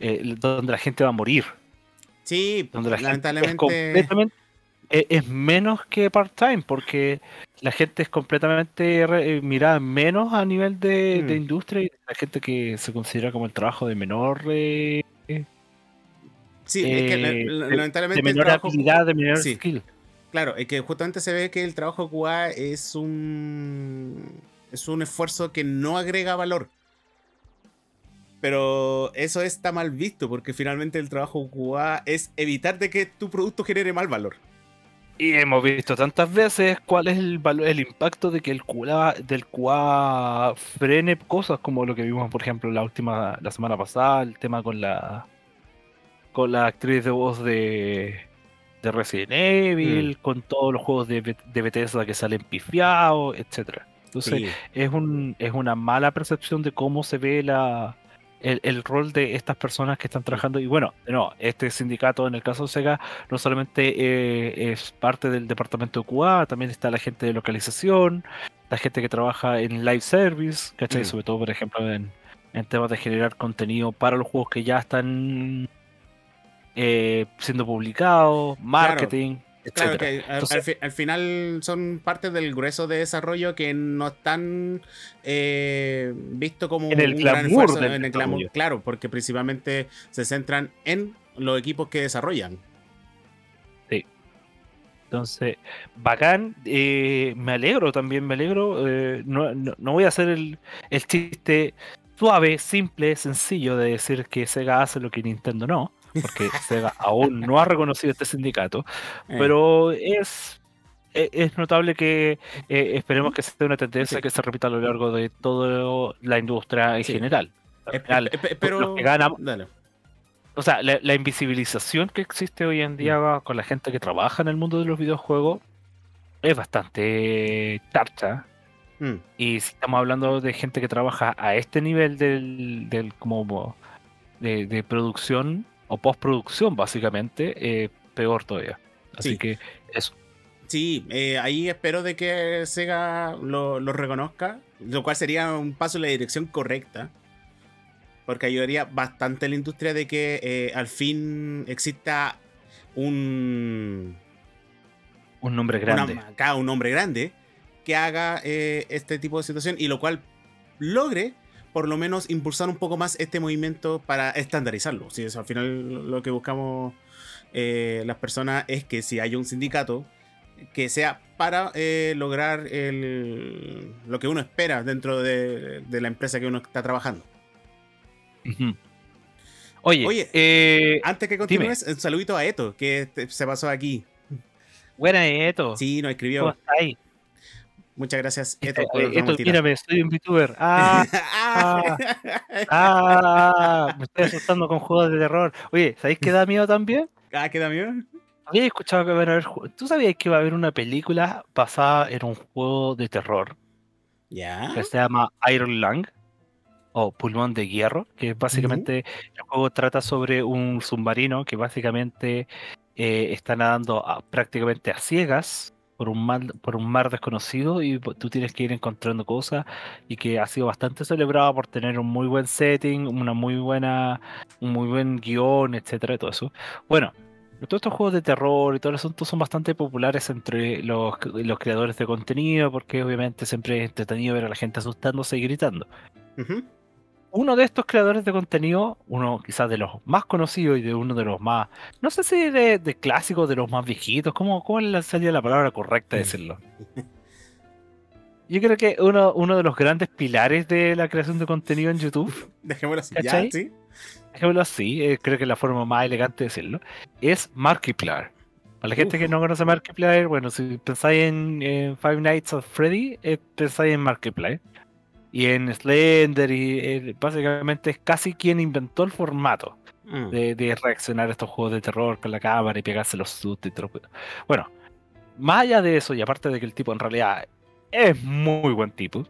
eh, donde la gente va a morir. Sí, donde la gente es lamentablemente. completamente es, es menos que part-time porque la gente es completamente re- eh, mirada menos a nivel de, de Mm. industria y la gente que se considera como el trabajo de menor eh, Sí, es que eh, de- lamentablemente de menor trabajo- habilidad de menor sí. skill Claro, es que justamente se ve que el trabajo QA es un es un esfuerzo que no agrega valor. Pero eso está mal visto porque finalmente el trabajo QA es evitar de que tu producto genere mal valor. y hemos visto tantas veces cuál es el valor el impacto de que el QA del QA frene cosas como lo que vimos por ejemplo la última la semana pasada el tema con la con la actriz de voz de de Resident Evil, con todos los juegos de, de Bethesda que salen pifiados, etcétera. Entonces, Sí, es, un, es una mala percepción de cómo se ve la, el, el rol de estas personas que están trabajando. Y bueno, no, este sindicato en el caso de Sega no solamente eh, es parte del departamento de QA, también está la gente de localización, la gente que trabaja en live service, ¿cachai? Mm. Sobre todo, por ejemplo, en, en temas de generar contenido para los juegos que ya están eh, siendo publicados, marketing, claro etcétera. que al, Entonces- al fi- al final son parte del grueso de desarrollo que no están eh, visto como En el un gran esfuerzo del en el glamour. Claro, porque principalmente se centran en los equipos que desarrollan. Entonces, bacán, eh, me alegro también, me alegro. eh, no, no- no voy a hacer el, el chiste suave, simple, sencillo de decir que Sega hace lo que Nintendo no, porque Sega aún no ha reconocido este sindicato, Eh, pero es, e- es notable que eh, esperemos que sea una tendencia Sí. que se repita a lo largo de toda la industria en Sí. general. Al eh, pero que ganan- dale. o sea, la, la invisibilización que existe hoy en día con la gente que trabaja en el mundo de los videojuegos es bastante tarcha. Mm, Y si estamos hablando de gente que trabaja a este nivel del, del como de, de producción o postproducción, básicamente, eh, peor todavía. Así Sí. que eso. Sí, eh, ahí espero de que Sega lo, lo reconozca, lo cual sería un paso en la dirección correcta, porque ayudaría bastante a la industria de que eh, al fin exista un. Un nombre grande. una- acá un hombre grande que haga eh, este tipo de situación y lo cual logre por lo menos impulsar un poco más este movimiento para estandarizarlo. Si eso, al final lo que buscamos eh, las personas es que si hay un sindicato que sea para eh, lograr el- lo que uno espera dentro de, de la empresa que uno está trabajando. Oye, Oye, eh, Antes que continúes, un saludito a Eto, que se pasó aquí. buena Eto. Sí, nos ¿Cómo escribió. ahí? Muchas gracias, Eto. Eh, por Eto, momentita. mírame, soy un VTuber. Ah, Ah. ah, me estoy asustando con juegos de terror. Oye, ¿sabéis qué da miedo también? Ah, ¿qué da miedo? Había escuchado que van a haber. ¿Tú sabías que va a haber una película basada en un juego de terror Ya. que se llama Iron Lung o Pulmón de Hierro? Que básicamente el juego trata sobre un submarino que básicamente eh, está nadando a- prácticamente a ciegas por un, mar, por un mar desconocido y tú tienes que ir encontrando cosas y que ha sido bastante celebrado por tener un muy buen setting, una muy buena, un muy buen guion, etcétera, y todo eso. Bueno, todos estos juegos de terror y todo el asunto son bastante populares entre los, los creadores de contenido porque obviamente siempre es entretenido ver a la gente asustándose y gritando. Ujú. Uno de estos creadores de contenido, uno quizás de los más conocidos y de uno de los más, no sé si de, de clásicos, de los más viejitos, ¿cómo, cómo sería la palabra correcta de decirlo? Yo creo que uno, uno de los grandes pilares de la creación de contenido en YouTube Dejémoslo así. Ya, sí. dejémoslo así, eh, creo que es la forma más elegante de decirlo, es Markiplier. Para la gente que no conoce Markiplier, bueno, si pensáis en, en Five Nights at Freddy, eh, pensáis en Markiplier. Y en Slender, y eh, básicamente es casi quien inventó el formato Mm. de, de reaccionar a estos juegos de terror con la cámara y pegarse los sustos y todo. lo que- Bueno, más allá de eso, y aparte de que el tipo en realidad es muy buen tipo,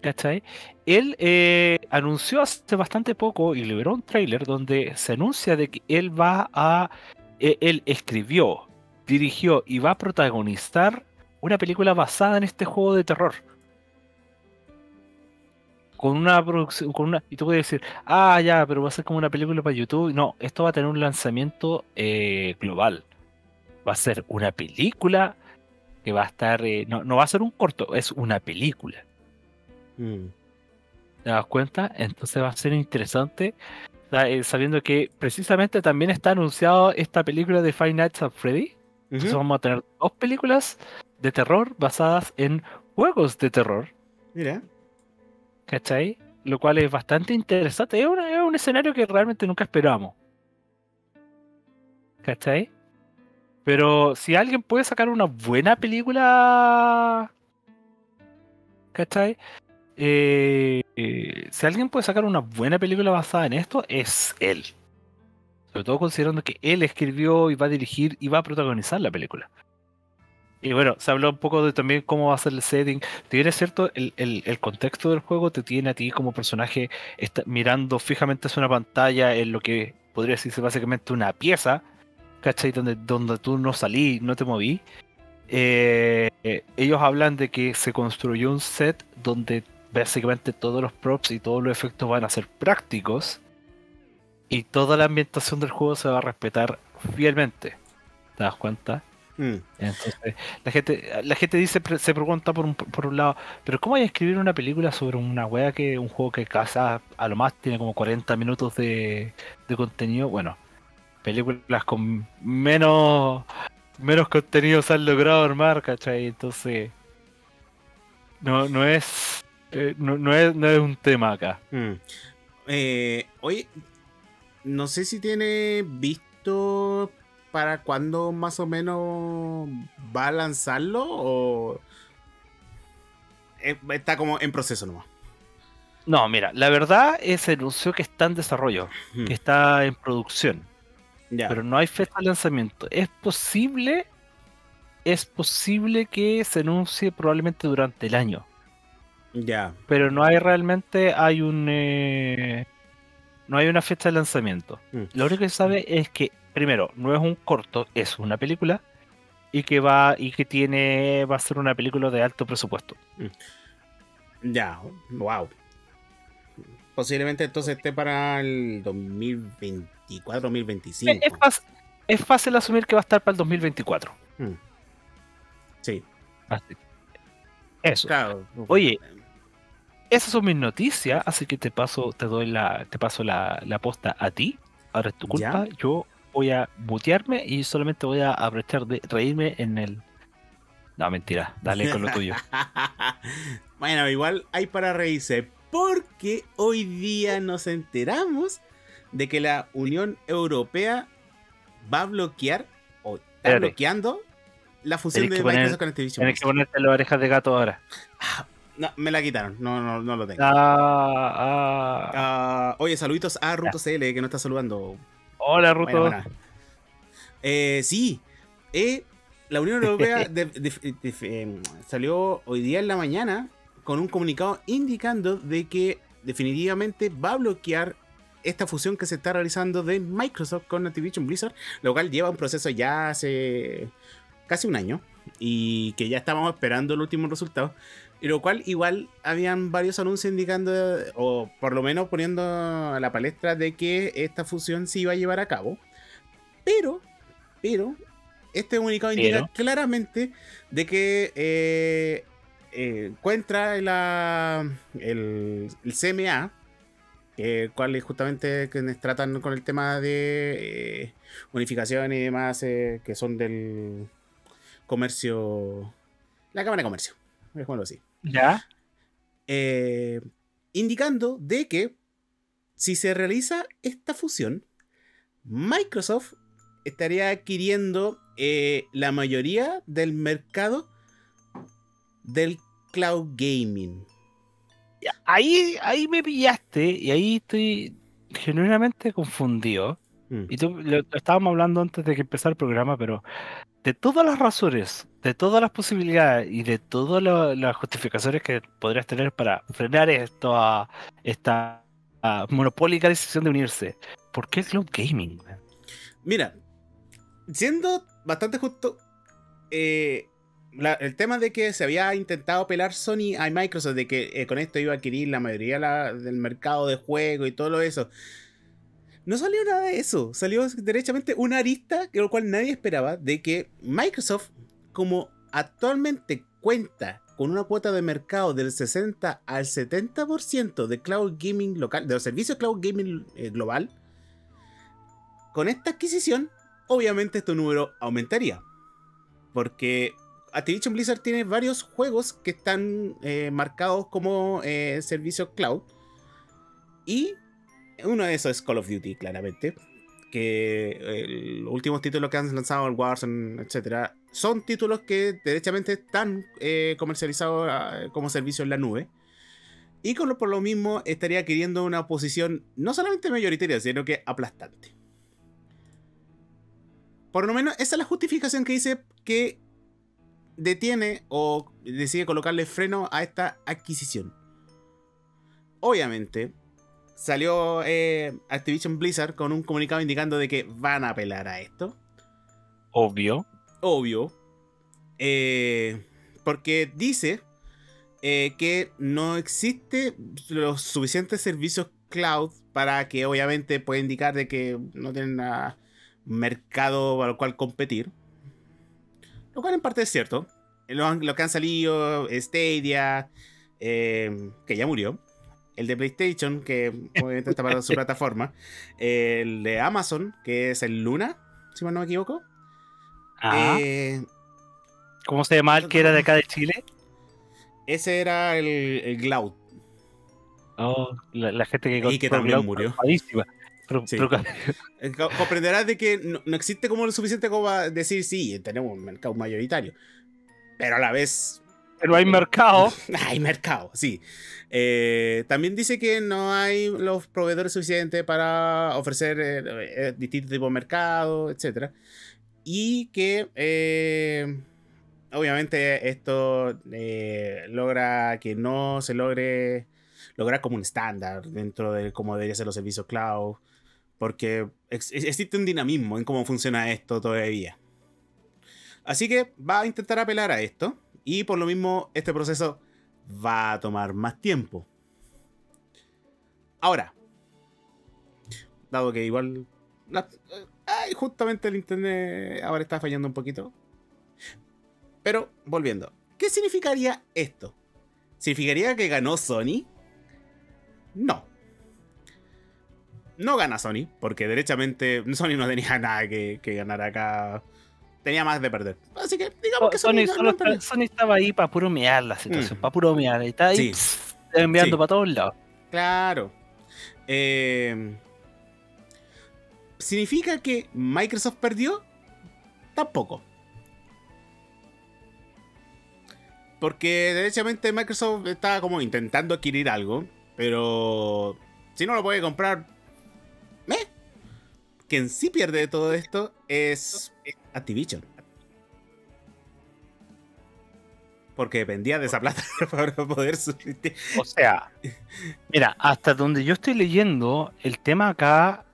¿cachai? Él eh, anunció hace bastante poco y liberó un tráiler donde se anuncia de que él va a... eh, él escribió, dirigió y va a protagonizar una película basada en este juego de terror. Con una producción, con una, y tú puedes decir, ah, ya, pero va a ser como una película para YouTube. No, esto va a tener un lanzamiento eh, global. Va a ser una película que va a estar, eh, no, no va a ser un corto, es una película. Mm. ¿Te das cuenta? Entonces va a ser interesante sa- eh, sabiendo que precisamente también está anunciado esta película de Five Nights at Freddy. Entonces vamos a tener dos películas de terror basadas en juegos de terror. Mira. ¿Cachai? Lo cual es bastante interesante. Es, un escenario que realmente nunca esperamos. ¿Cachai? Pero si alguien puede sacar una buena película. ¿Cachai? Eh, si alguien puede sacar una buena película basada en esto, es él. Sobre todo considerando que él escribió y va a dirigir y va a protagonizar la película. Y bueno, se habló un poco de también cómo va a ser el setting. Si bien es cierto, el, el- el contexto del juego te tiene a ti como personaje está mirando fijamente hacia una pantalla en lo que podría decirse básicamente una pieza, ¿cachai? Donde, donde tú no salí, no te moví. Eh, ellos hablan de que se construyó un set donde básicamente todos los props y todos los efectos van a ser prácticos y toda la ambientación del juego se va a respetar fielmente. ¿Te das cuenta? Mm. Entonces, la gente, la gente dice, se pregunta por un, por un lado, pero ¿cómo hay a escribir una película sobre una wea que un juego que casa a lo más tiene como 40 minutos de, de contenido? Bueno, películas con menos menos contenido se han logrado armar, ¿cachai? Entonces, no, no es eh, no, no es no es un tema acá. Mm. Eh, oye, no sé si tiene visto para cuándo más o menos va a lanzarlo o eh, está como en proceso nomás. No, mira, la verdad es se anunció que está en desarrollo, que está en producción. Ya. pero no hay fecha de lanzamiento. Es posible, es posible que se anuncie probablemente durante el año, Ya. pero no hay realmente hay un eh, no hay una fecha de lanzamiento. Mm. Lo único que se sabe es que primero no es un corto, es una película y que va y que tiene va a ser una película de alto presupuesto. Ya. Wow. Posiblemente entonces esté para el 2024, 2025. Es, bas- es fácil asumir que va a estar para el 2024. Mm. Sí. Así. Eso. Claro. Oye, esas son mis noticias, así que te paso, te doy la, te paso la, la posta a ti. Ahora es tu culpa. Yo voy a mutearme y solamente voy a aprovechar de reírme en el. No, mentira, dale con lo tuyo. bueno, igual hay para reírse, porque hoy día nos enteramos de que la Unión Europea va a bloquear o está Espérate. bloqueando la fusión de poner- Microsoft con Activision. Tienes que ponerte las orejas de gato ahora. Ah, no, me la quitaron. No, no, no lo tengo. Ah, ah. Ah, oye, saluditos a Ruto CL que nos está saludando. Hola, Ruto. Eh, sí, eh, la Unión Europea de- de- de- eh, salió hoy día en la mañana con un comunicado indicando de que definitivamente va a bloquear esta fusión que se está realizando de Microsoft con Activision Blizzard, lo cual lleva un proceso ya hace casi un año y que ya estábamos esperando el último resultado. Y lo cual igual habían varios anuncios indicando, o por lo menos poniendo a la palestra de que esta fusión se iba a llevar a cabo. Pero, pero, este comunicado indica Pero. claramente de que eh, eh, encuentra la, el, el CMA, el cual es justamente quienes tratan con el tema de eh, unificación y demás, eh, que son del comercio, la Cámara de Comercio, dejémoslo así ¿Ya? eh, indicando de que si se realiza esta fusión, Microsoft estaría adquiriendo eh, la mayoría del mercado del cloud gaming. Ahí, ahí me pillaste y ahí estoy genuinamente confundido. Mm. Y tú, lo, lo estábamos hablando antes de que empezara el programa, pero de todas las razones, de todas las posibilidades y de todas la- las justificaciones que podrías tener para frenar esto a esta a monopólica decisión de unirse, ¿por qué Cloud Gaming? Mira, siendo bastante justo, eh, la- el tema de que se había intentado pelar Sony a Microsoft, de que eh, con esto iba a adquirir la mayoría la- del mercado de juego y todo eso. No salió nada de eso. Salió derechamente una arista, que lo cual nadie esperaba, de que Microsoft, como actualmente cuenta con una cuota de mercado del 60 al 70% de cloud gaming local, de los servicios cloud gaming eh, global, con esta adquisición, obviamente este número aumentaría. Porque Activision Blizzard tiene varios juegos que están eh, marcados como eh, servicios cloud. Y uno de esos es Call of Duty, claramente. Que eh, los últimos títulos que han lanzado, el Warzone, etcétera, son títulos que derechamente están eh, comercializados ah, como servicio en la nube. Y con lo, por lo mismo estaría adquiriendo una posición no solamente mayoritaria, sino que aplastante. Por lo menos esa es la justificación que dice que detiene o decide colocarle freno a esta adquisición. Obviamente, salió eh, Activision Blizzard con un comunicado indicando de que van a apelar a esto. Obvio. Obvio. Eh, porque dice eh, que no existe los suficientes servicios cloud para que obviamente pueda indicar de que no tienen ah, mercado al cual competir. Lo cual en parte es cierto. Lo, lo que han salido, Stadia, que ya murió. El de PlayStation, que obviamente está para su plataforma. El de Amazon, que es el Luna, si mal no me equivoco. Ajá. Eh, ¿Cómo se llama el que era de acá de Chile? ese era el, el Cloud. Oh, la, la gente que, Y que también Cloud murió. Sí. Eh, co- Comprenderás de que no, no existe como lo suficiente como para decir sí, tenemos un mercado mayoritario. Pero a la vez pero hay mercado. hay mercado, sí. Eh, también dice que no hay los proveedores suficientes para ofrecer eh, eh, distintos tipos de mercado, etc. Y que eh, obviamente esto logra que no se logre lograr como un estándar dentro de cómo deberían ser los servicios cloud. Porque ex- existe un dinamismo en cómo funciona esto todavía. Así que va a intentar apelar a esto. Y por lo mismo, este proceso va a tomar más tiempo. Ahora, dado que igual hay justamente el internet ahora está fallando un poquito. Pero, volviendo. ¿Qué significaría esto? ¿Significaría que ganó Sony? No. No gana Sony, porque derechamente Sony no tenía nada que, ganar acá. Tenía más de perder. Así que digamos que Sony, Sony, estaba ahí para puro mear la situación, mm. para puro mear. Y está ahí enviando para todos lados. Claro. Eh, ¿Significa que Microsoft perdió? Tampoco. Porque derechamente Microsoft está como intentando adquirir algo, pero si no lo puede comprar, ¿me? Quien sí pierde de todo esto es Activision. Porque dependía de esa plata para poder subsistir. O sea, mira, hasta donde yo estoy leyendo, el tema acá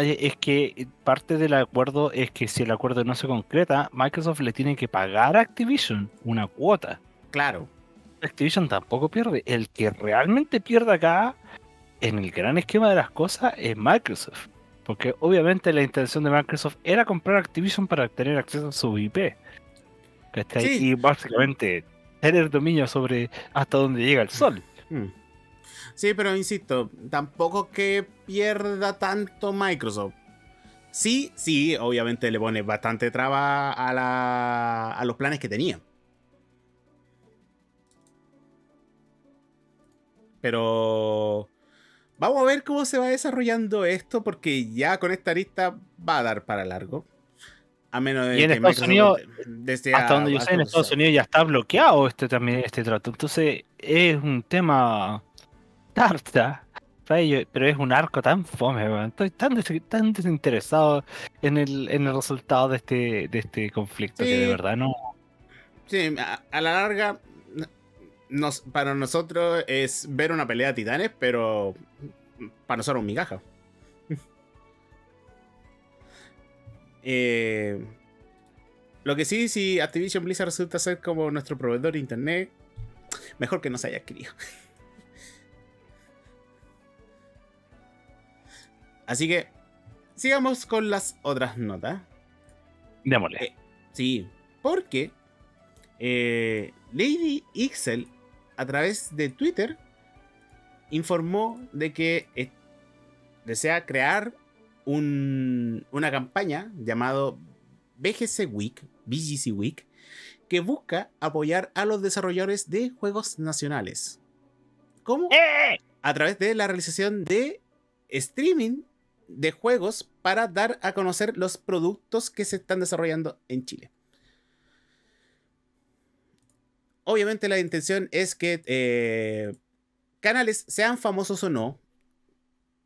es que parte del acuerdo es que si el acuerdo no se concreta, Microsoft le tiene que pagar a Activision una cuota. Claro. Activision tampoco pierde. El que realmente pierde acá, en el gran esquema de las cosas, es Microsoft. Porque obviamente la intención de Microsoft era comprar Activision para tener acceso a su IP. Y básicamente tener dominio sobre hasta dónde llega el sol. Hmm. Sí, pero insisto, tampoco que pierda tanto Microsoft. Sí, sí, obviamente le pone bastante traba a, la, a los planes que tenía. Pero vamos a ver cómo se va desarrollando esto, porque ya con esta lista va a dar para largo. A menos de y en Estados Unidos, hasta donde yo sé, en Estados Unidos ya está bloqueado este también este trato. Entonces es un tema tarta pero es un arco tan fome, Estoy tan, tan desinteresado en el, en el resultado de este, de este conflicto que de verdad no. Sí, a la larga para nosotros es ver una pelea de titanes, pero para nosotros un migaja. Eh, lo que sí, si Activision Blizzard resulta ser como nuestro proveedor de internet, mejor que no se haya adquirido. Así que sigamos con las otras notas. Démosle. Eh, sí, porque eh, Lady Ixel a través de Twitter informó de que eh, desea crear una campaña llamado BGC Week, BGC Week, que busca apoyar a los desarrolladores de juegos nacionales. ¿Cómo? ¡Eh! A través de la realización de streaming de juegos para dar a conocer los productos que se están desarrollando en Chile. Obviamente la intención es que eh, canales sean famosos o no,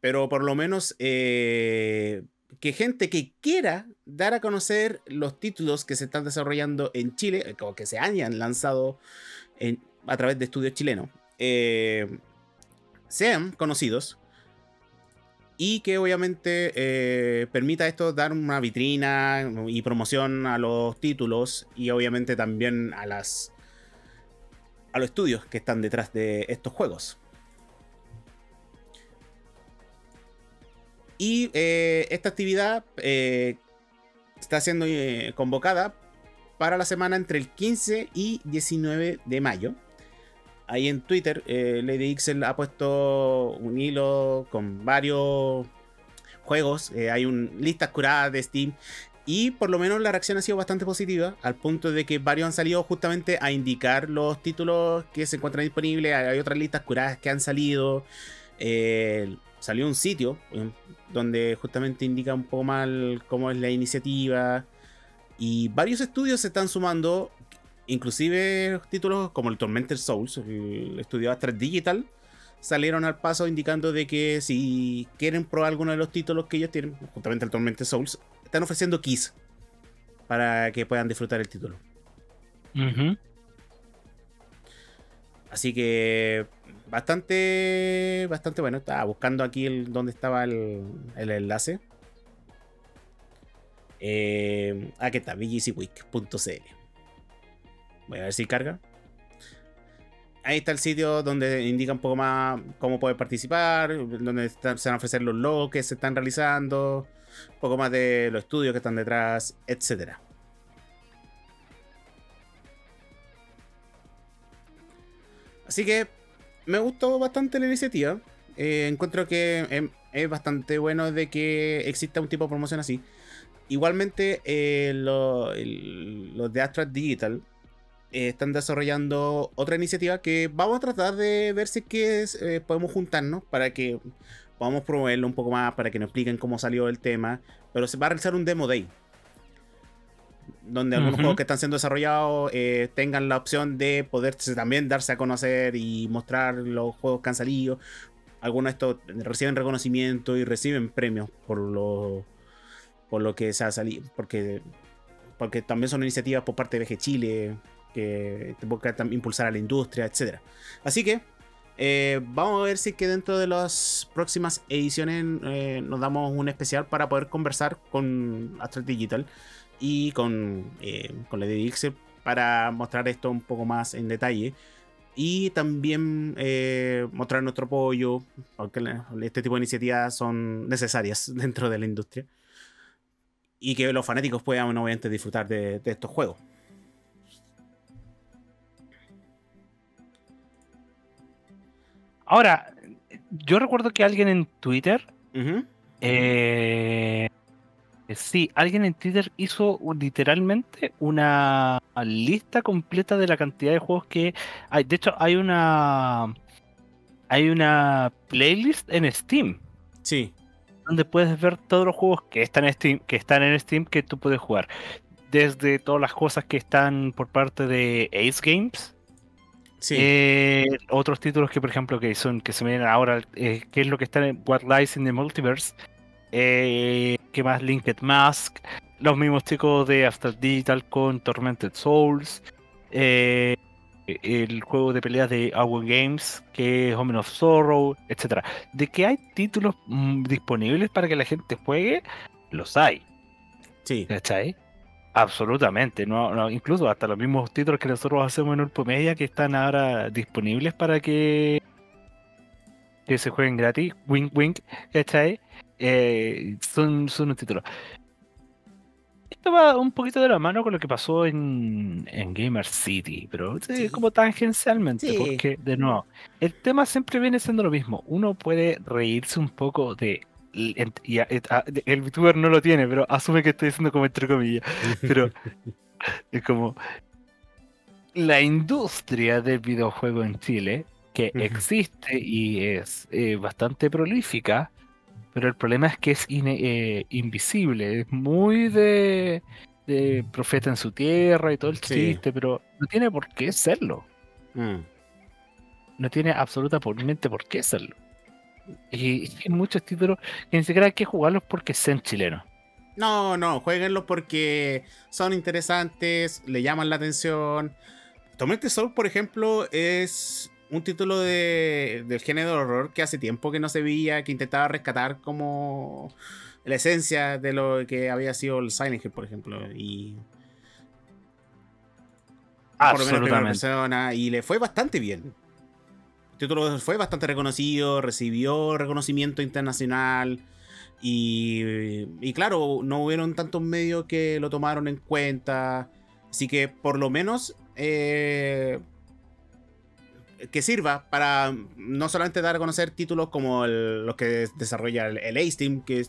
pero por lo menos eh, que gente que quiera dar a conocer los títulos que se están desarrollando en Chile, eh, o que se hayan lanzado a través de estudios chilenos, sean conocidos y que obviamente permita esto dar una vitrina y promoción a los títulos y obviamente también a las a los estudios que están detrás de estos juegos. Y eh, esta actividad eh, está siendo eh, convocada para la semana entre el 15 y 19 de mayo. Ahí en Twitter, Lady Ixel ha puesto un hilo con varios juegos. hay un, listas curadas de Steam y por lo menos la reacción ha sido bastante positiva, al punto de que varios han salido justamente a indicar los títulos que se encuentran disponibles. Hay otras listas curadas que han salido. Eh, salió un sitio eh, donde justamente indica un poco mal cómo es la iniciativa. Y varios estudios se están sumando, inclusive títulos como el Tormented Souls, el estudio Astra Digital, salieron al paso indicando de que si quieren probar alguno de los títulos que ellos tienen, justamente el Tormented Souls, están ofreciendo keys para que puedan disfrutar el título. Así que bastante, bastante bueno. Estaba buscando aquí el, donde estaba el, enlace. Eh, aquí está, bgcweek.cl. Voy a ver si carga. Ahí está el sitio donde indica un poco más cómo poder participar, donde se van a ofrecer los logos que se están realizando, un poco más de los estudios que están detrás, etcétera. Así que me gustó bastante la iniciativa. Eh, encuentro que em, es bastante bueno de que exista un tipo de promoción así. Igualmente, eh, los de Astra Digital eh, están desarrollando otra iniciativa que vamos a tratar de ver si es que podemos juntarnos para que podamos promoverlo un poco más, para que nos expliquen cómo salió el tema. Pero se va a realizar un Demo Day donde algunos juegos que están siendo desarrollados eh, tengan la opción de poder también darse a conocer y mostrar los juegos que han salido. Algunos de estos reciben reconocimiento y reciben premios por lo, por lo que se ha salido, porque, porque también son iniciativas por parte de VG Chile que buscan impulsar a la industria, etc. Así que eh, vamos a ver si que dentro de las próximas ediciones eh, nos damos un especial para poder conversar con Astral Digital y con, eh, con para mostrar esto un poco más en detalle y también eh, mostrar nuestro apoyo, porque este tipo de iniciativas son necesarias dentro de la industria y que los fanáticos puedan obviamente disfrutar de, estos juegos. Ahora, yo recuerdo que alguien en Twitter eh, eh, sí, alguien en Twitter hizo literalmente una lista completa de la cantidad de juegos que hay. De hecho, hay una hay una playlist en Steam. Sí. Donde puedes ver todos los juegos que están en Steam, que están en Steam que tú puedes jugar. Desde todas las cosas que están por parte de Ace Games. Sí. Eh, otros títulos que, por ejemplo, que son que se me vienen ahora, eh, que es lo que está en What Lies in the Multiverse eh, ¿Qué más? Linked Mask. Los mismos chicos de After Digital con Tormented Souls. Eh, el juego de peleas de Our Games, que es Home of Sorrow, etc. De que hay títulos mm, disponibles para que la gente juegue, los hay. Sí. ¿Cachai? Absolutamente, no, incluso hasta los mismos títulos que nosotros hacemos en Ulpomedia que están ahora disponibles para que, que se jueguen gratis, wink wink, ¿cachai? Eh, son, son un título. Esto va un poquito de la mano con lo que pasó en, en Gamer City, pero como tangencialmente, porque de nuevo, el tema siempre viene siendo lo mismo. Uno puede reírse un poco de y el VTuber no lo tiene, pero asume que estoy diciendo como entre comillas. Pero es como la industria del videojuego en Chile, que existe y es eh, bastante prolífica, pero el problema es que es eh, invisible, es muy de, profeta en su tierra y todo el chiste, pero no tiene por qué serlo. Mm. No tiene absolutamente por qué serlo. Y, muchos títulos que ni siquiera hay que jugarlos porque sean chilenos. No, no, jueguenlos porque son interesantes, le llaman la atención. Tomate Soul, por ejemplo, es un título de, del género de horror que hace tiempo que no se veía, que intentaba rescatar como la esencia de lo que había sido el Silent Hill, por ejemplo. Y. Absolutamente. y le fue bastante bien. El título fue bastante reconocido, recibió reconocimiento internacional. Y, claro, no hubieron tantos medios que lo tomaron en cuenta. Así que por lo menos eh, que sirva para no solamente dar a conocer títulos como los que desarrolla el, Ace Team, que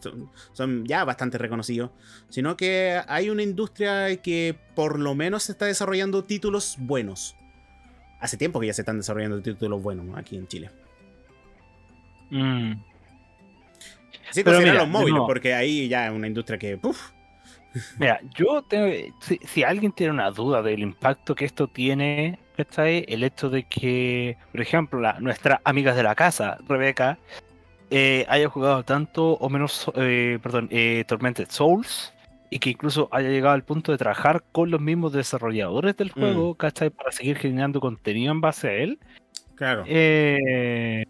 son ya bastante reconocidos, sino que hay una industria que por lo menos está desarrollando títulos buenos. Hace tiempo que ya se están desarrollando títulos buenos aquí en Chile. Mm. Así considerar los móviles, porque ahí ya es una industria que. Mira, yo tengo, si, alguien tiene una duda del impacto que esto tiene el hecho de que, por ejemplo, la, nuestras amigas de la casa, Rebeca, eh, haya jugado tanto o menos, eh, perdón, eh, Tormented Souls y que incluso haya llegado al punto de trabajar con los mismos desarrolladores del juego, mm. ¿cachai? Para seguir generando contenido en base a él. Claro. es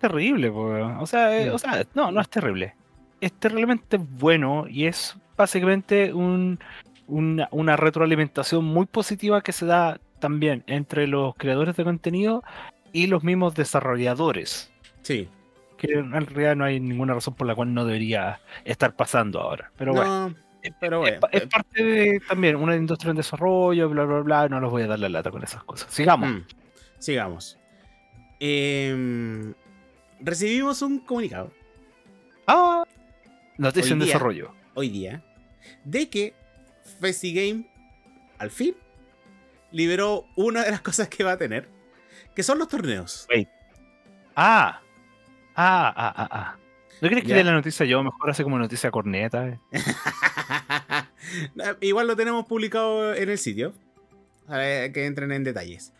terrible, o sea, o sea, no, no es terrible. Es terriblemente bueno y es básicamente un una, retroalimentación muy positiva que se da también entre los creadores de contenido y los mismos desarrolladores. Sí. Que en realidad no hay ninguna razón por la cual no debería estar pasando ahora. Pero bueno. No, pero Es, bueno. es parte de también una industria en desarrollo, bla, bla, bla. No los voy a dar la lata con esas cosas. Sigamos. Mm, sigamos. Em, recibimos un comunicado Ah, noticia en día- desarrollo. hoy día de que FestiGame al fin liberó una de las cosas que va a tener, que son los torneos. Ah, ah, ah, ah, ah. ¿No crees que de la noticia yo mejor hace como noticia corneta? eh? Igual lo tenemos publicado en el sitio. Para que entren en detalles.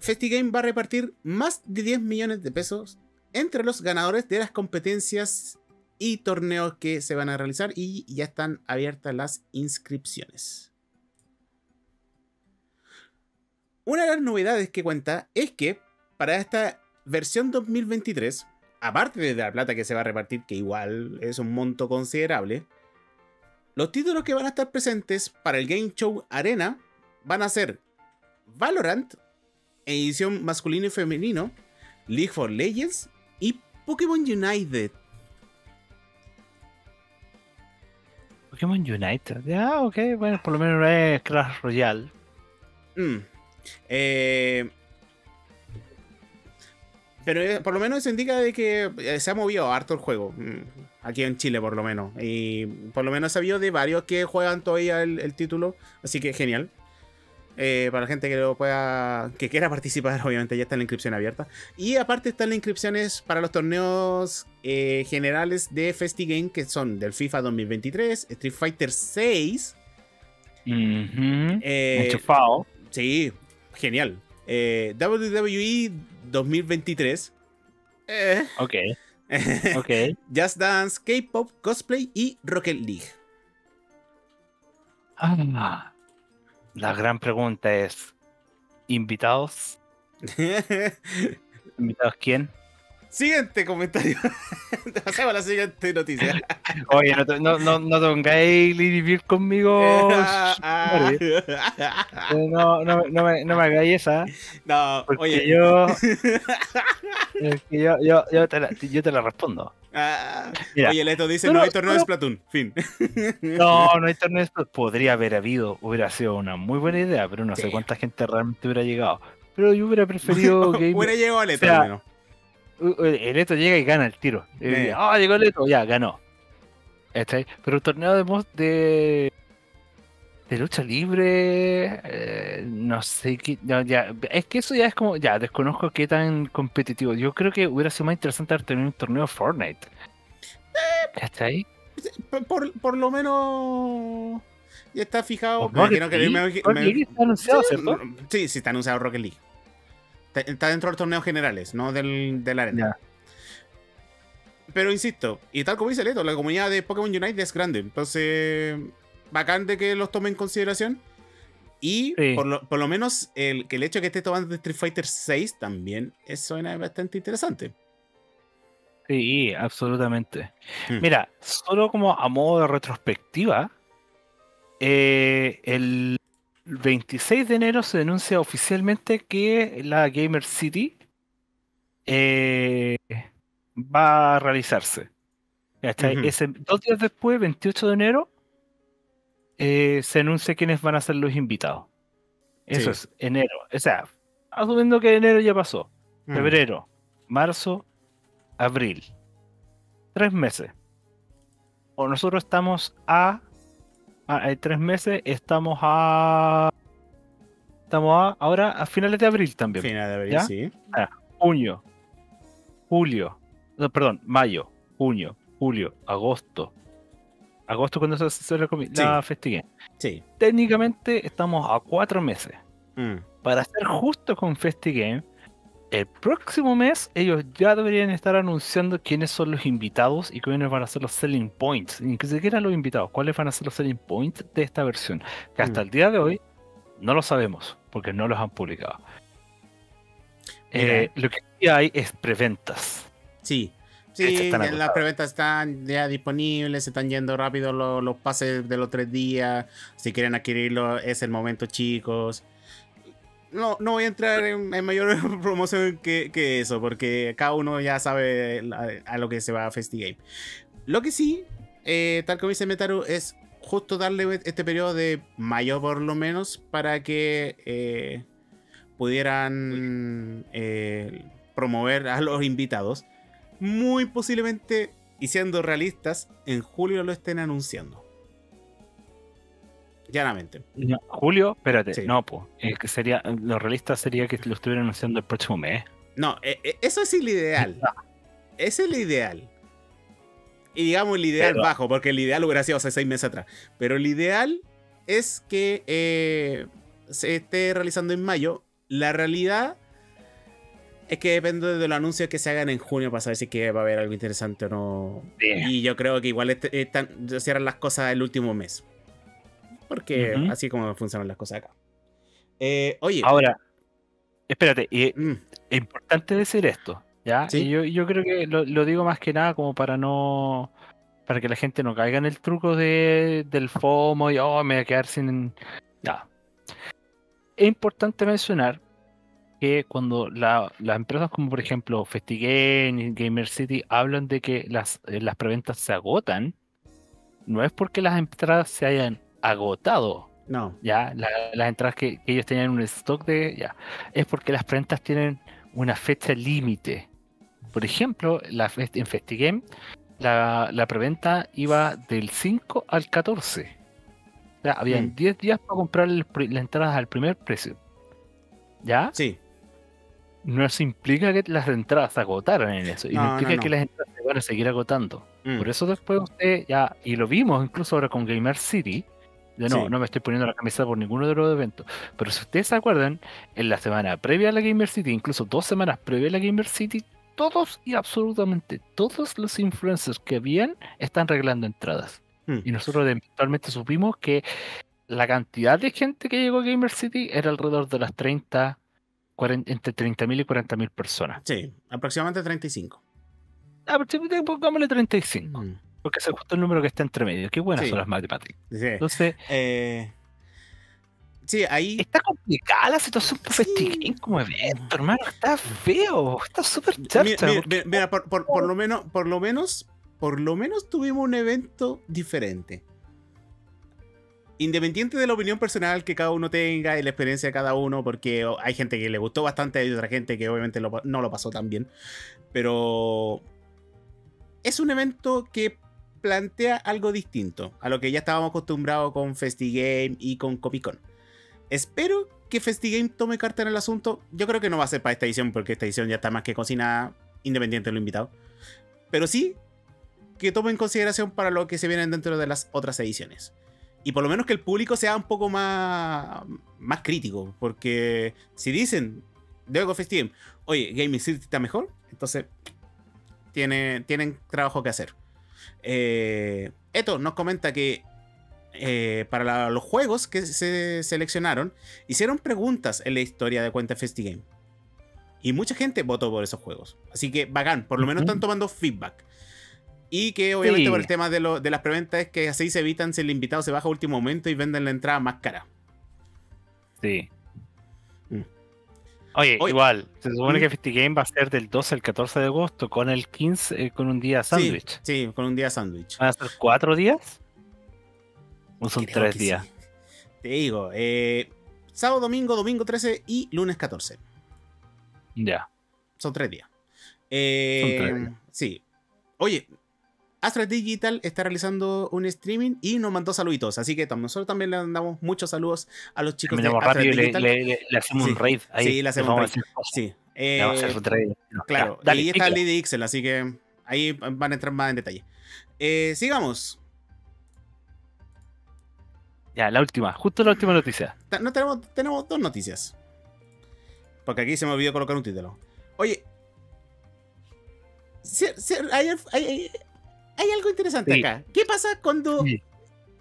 FestiGame va a repartir más de 10 millones de pesos entre los ganadores de las competencias y torneos que se van a realizar y ya están abiertas las inscripciones. Una de las novedades que cuenta es que para esta versión 2023, aparte de la plata que se va a repartir, que igual es un monto considerable, los títulos que van a estar presentes para el Game Show Arena van a ser Valorant, edición masculino y femenino, League of Legends y Pokémon United. Pokémon United. Ya, ok, bueno, por lo menos no es Clash Royale. Mm. Eh, pero eh, por lo menos eso indica de que eh, se ha movido harto el juego. mm, Aquí en Chile, por lo menos. Y por lo menos he sabido de varios que juegan todavía el, el título. Así que genial. Eh, para la gente que lo pueda. que quiera participar, obviamente ya está la inscripción abierta. Y aparte están las inscripciones para los torneos generales de FestiGame, que son del FIFA 2023, Street Fighter 6. Ujú. eh, Enchufado. Sí, genial. WWE 2023. eh, Ok, ok. Just Dance, K-Pop, Cosplay y Rocket League. Ah, la gran pregunta es: ¿invitados? ¿Invitados quién? Siguiente comentario. Pasamos a la siguiente noticia. Oye, no, no, no, Lady Bird conmigo. Ah. Eh, No, no, me- no, me, no me hagáis esa. no, Porque oye. yo, yo, yo, yo, te la, yo te la respondo. Ah, oye, Leto dice: No, hay torneo de. Splatoon. Fin. No, no hay torneo de esto. Podría haber habido, hubiera sido una muy buena idea, pero no Sí. sé cuánta gente realmente hubiera llegado. Pero yo hubiera preferido que Hubiera llegado a Leto, O sea, al menos. Uh, el Eto llega y gana el tiro. Eh. Ah, llegó el Eto, ya, ganó. ¿Cachai? Pero el torneo de, de, de lucha libre, eh, no sé qué. no, ya, es que eso ya es como, ya, desconozco qué tan competitivo. Yo creo que hubiera sido más interesante haber tenido un torneo Fortnite. ¿Cachai? Por, por, por lo menos. Ya está fijado. Me Rocket que- me- League. me- Rocket League está anunciado, Sí, ¿cierto? Sí, sí, está anunciado Rocket League. Está- dentro de los torneos generales, no del, de la arena. Pero insisto, y tal como dice Leto, la comunidad de Pokémon Unite es grande. Entonces, bacán de que los tome en consideración. Y Sí. por, lo, por lo menos el, que el hecho de que esté tomando de Street Fighter 6 también es suena bastante interesante. Sí, absolutamente. Hmm. Mira, solo como a modo de retrospectiva, eh, el 26 de enero se denuncia oficialmente que la Gamer City eh, va a realizarse. Ese- dos días después, 28 de enero, eh, se anuncia quiénes van a ser los invitados. Eso Sí. es enero. O sea, asumiendo que enero ya pasó. Mm. Febrero, marzo, abril. Tres meses. O nosotros estamos a. a- hay tres meses, estamos a. Estamos a, ahora a finales de abril también. Final de abril, ¿Ya? sí. Junio, julio, no, perdón, mayo, junio, julio, agosto. Agosto cuando se hace la, Sí. la FestiGame. Sí. Técnicamente estamos a cuatro meses. Mm. para ser justo con FestiGame, el próximo mes ellos ya deberían estar anunciando quiénes son los invitados y quiénes van a ser los selling points. Ni siquiera los invitados, cuáles van a ser los selling points de esta versión. Que hasta Mm. el día de hoy no lo sabemos, porque no los han publicado. Eh, lo que sí hay es preventas. Sí. Sí, las preventas están ya disponibles, se están yendo rápido los, los pases de los tres días. Si quieren adquirirlo, es el momento, chicos. No, no voy a entrar en, mayor promoción que, eso, porque cada uno ya sabe a, lo que se va a FestiGame. Lo que sí, eh, tal como dice Metaru, es justo darle este periodo de mayo por lo menos para que eh, pudieran eh, promover a los invitados. Muy posiblemente, y siendo realistas, en julio lo estén anunciando. Llanamente. Julio, espérate, no, pues. sería, lo realista sería que lo estuvieran anunciando el próximo mes. No, eh, eh, eso es el ideal. Ese es el ideal. Y digamos el ideal bajo, porque el ideal hubiera sido hace seis meses atrás. Pero el ideal es que eh, se esté realizando en mayo. La realidad es que depende de los anuncios que se hagan en junio para saber si que va a haber algo interesante o no. Y yo creo que igual están, cierran las cosas el último mes. Porque así como funcionan las cosas acá. Eh, oye. Ahora, espérate, mm. es importante decir esto, ¿ya? yo, yo, creo que lo, digo más que nada como para no. Para que la gente no caiga en el truco de, del FOMO y, oh, me voy a quedar sin. Ya. Es importante mencionar que cuando las empresas como por ejemplo FestiGame y Gamer City hablan de que las, eh, las preventas se agotan, no es porque las entradas se hayan agotado. No. Ya, las entradas que, ellos tenían un stock de. Ya. Es porque las prentas tienen una fecha límite. Por ejemplo, la, en FestiGame, la, la preventa iba del 5 al 14. O sea, habían 10 mm. días para comprar las entradas al primer precio. ¿Ya? Sí. No eso implica que las entradas se agotaran en eso. Y no, implica que las entradas se van a seguir agotando. Mm. Por eso después usted ya, y lo vimos incluso ahora con Gamer City, no, no me estoy poniendo la camisa por ninguno de los eventos. Pero si ustedes se acuerdan, en la semana previa a la Gamer City, incluso dos semanas previa a la Gamer City, todos y absolutamente todos los influencers que habían están regalando entradas. Hmm. Y nosotros eventualmente supimos que la cantidad de gente que llegó a Gamer City era alrededor de las 30, 40, entre 30.000 y 40.000 personas. Sí, aproximadamente 35. Aproximadamente, pongámosle 35. Porque es justo el número que está entre medio. Qué buenas son las matemáticas. Entonces. Eh, sí, ahí. Está complicada la situación para sí. como evento, hermano. Está feo. Está súper charcha. Mira, por, lo menos, por lo menos, por lo menos tuvimos un evento diferente. Independiente de la opinión personal que cada uno tenga y la experiencia de cada uno, porque hay gente que le gustó bastante, hay otra gente que obviamente no lo pasó tan bien. Pero es un evento que plantea algo distinto a lo que ya estábamos acostumbrados con FestiGame y con Copicon. Espero que FestiGame tome carta en el asunto. Yo creo que no va a ser para esta edición porque esta edición ya está más que cocinada, independiente de lo invitado. Pero sí que tome en consideración para lo que se viene dentro de las otras ediciones. Y por lo menos que el público sea un poco más, más crítico. Porque si dicen, con FestiGame, oye, Gaming City está mejor, entonces tiene, tienen trabajo que hacer. Eh, Eto nos comenta que eh, para los juegos que se seleccionaron, hicieron preguntas en la historia de cuenta FestiGame. Y mucha gente votó por esos juegos. Así que bacán, por lo menos están tomando feedback. Y que obviamente por el tema de, lo, de las preventas es que así se evitan si el invitado se baja a último momento y venden la entrada más cara. Sí. Oye, igual, se supone que FestiGame va a ser del 12 al 14 de agosto con el 15, eh, con un día sándwich. Sí, con un día sándwich. ¿Van a ser cuatro días? ¿O son tres días? Te digo, eh, sábado, domingo, domingo 13 y lunes 14. Ya. Son tres días. Eh, son tres días. Sí. Oye, Astra Digital está realizando un streaming y nos mandó saluditos. Así que nosotros también le mandamos muchos saludos a los chicos de Astra Digital. Le, hacemos un raid. Ahí. Sí, le hacemos un raid. Sí. Eh, claro, ahí está Lady Ixel, así que ahí van a entrar más en detalle. Eh, sigamos. Ya, la última, justo la última noticia. No, tenemos, tenemos dos noticias. Porque aquí se me olvidó colocar un título. Oye, hay, hay algo interesante acá. ¿Qué pasa cuando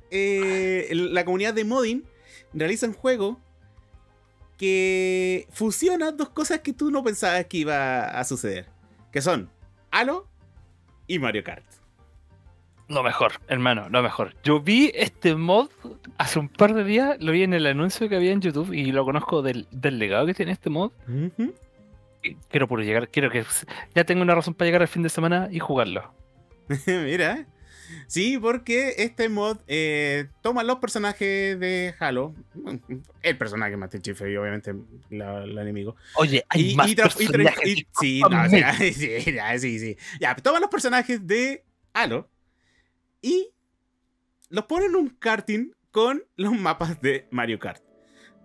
eh, la comunidad de modding realiza un juego que fusiona dos cosas que tú no pensabas que iba a suceder? Que son Halo y Mario Kart. Lo mejor, hermano, lo mejor. Yo vi este mod hace un par de días, lo vi en el anuncio que había en YouTube y lo conozco del, del legado que tiene este mod. Quiero puro llegar, quiero que ya tengo una razón para llegar al fin de semana y jugarlo. Mira. Sí, porque este mod eh, toma los personajes de Halo. El personaje Master Chief y obviamente la- el enemigo. Oye, hay Y, más y personajes, y- sí, no, o discúlpame. sea, sí, ya, sí, sí. Ya, toma los personajes de Halo y los pone en un karting con los mapas de Mario Kart.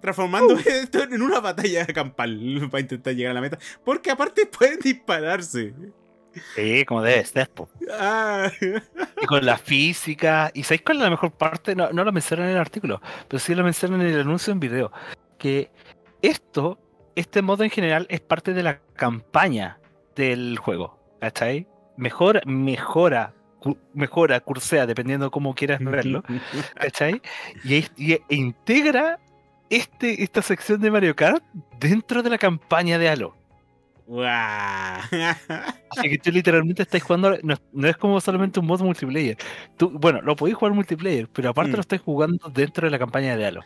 Transformando esto en una batalla campal para intentar llegar a la meta. Porque aparte pueden dispararse. Sí, como debe ser, po. Ah. Y con la física. ¿Y sabéis cuál es la mejor parte? No, no lo mencionan en el artículo, pero sí lo mencionan en el anuncio en video. Que esto, este modo en general, es parte de la campaña del juego. ¿Cachai? Mejora, mejora, mejora, cursea, dependiendo cómo quieras verlo. ¿Cachai? Y, e integra este, esta sección de Mario Kart dentro de la campaña de Halo. Guau. Así que tú literalmente estás jugando, no, no es como solamente un modo multiplayer. Tú, bueno, lo podéis jugar multiplayer, pero aparte Mm. lo estás jugando dentro de la campaña de Halo.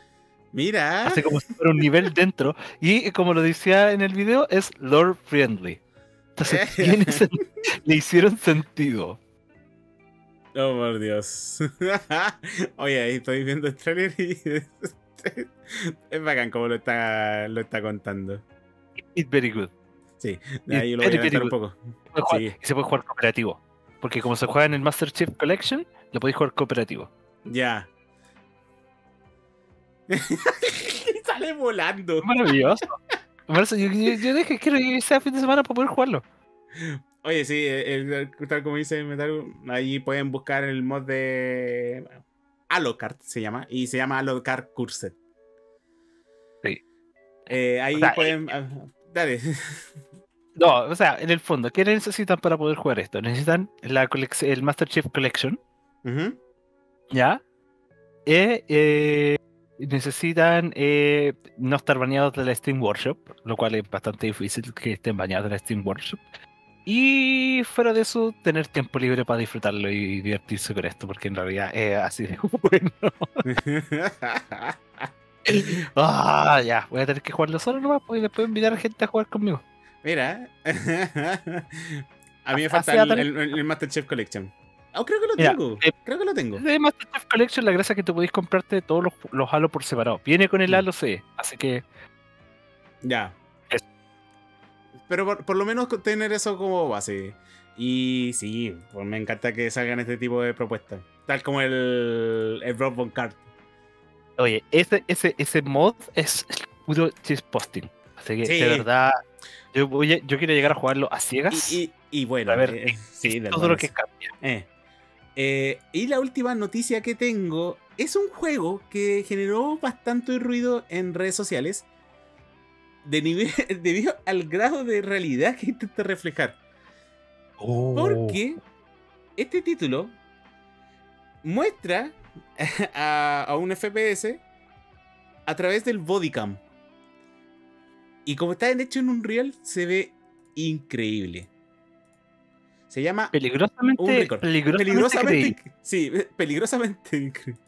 Mira. Hace como si fuera un nivel dentro. Y como lo decía en el video, es lore friendly. Entonces tiene le hicieron sentido. Oh, por Dios. Oye, ahí estoy viendo el trailer y es bacán como lo está, lo está contando. It's very good. Sí, de ahí lo voy a un poco. Se puede jugar- Sí. se puede jugar cooperativo. Porque como se juega en el Master Chief Collection, lo podéis jugar cooperativo. Ya. Sale volando. Maravilloso. Yo, yo, yo dije, quiero que sea fin de semana para poder jugarlo. Oye, sí, el, el- tal como dice Metal, ahí pueden buscar el mod de Alocard, se llama, y se llama Alocard Cursed. Sí. Eh, ahí O sea, pueden. ah, dale. No, o sea, en el fondo, ¿qué necesitan para poder jugar esto? Necesitan la el Master Chief Collection, Ujú. ¿ya? Eh, eh, necesitan eh, no estar bañados de la Steam Workshop, lo cual es bastante difícil que estén bañados de la Steam Workshop. Y fuera de eso, tener tiempo libre para disfrutarlo y divertirse con esto, porque en realidad es así de bueno. Ah, ya, voy a tener que jugarlo solo nomás, porque después invitar a gente a jugar conmigo. Mira. A mí me Así falta el, el, el Master Chef Collection. Oh, creo que lo Mira, tengo. eh, creo que lo tengo. De Master Chief Collection, la gracia es que te podéis comprarte todos los, los Halo por separado. Viene con el Mm. Halo C, así que Ya. Es- Pero por, por lo menos tener eso como base. Y sí, pues me encanta que salgan este tipo de propuestas. Tal como el, el Broadband Card. Oye, ese, ese, ese mod es puro posting. Así que, Sí. de verdad, yo, voy a- yo quiero llegar a jugarlo a ciegas. Y, y, y bueno, A ver, eh, sí, todo lo que cambia. Eh. Eh, y la última noticia que tengo es un juego que generó bastante ruido en redes sociales de nivel, debido al grado de realidad que intenta reflejar. Oh. Porque este título muestra a, a un FPS a través del bodycam. Y como está hecho en un real, se ve increíble. Se llama Peligrosamente, un peligrosamente, sí, peligrosamente incre-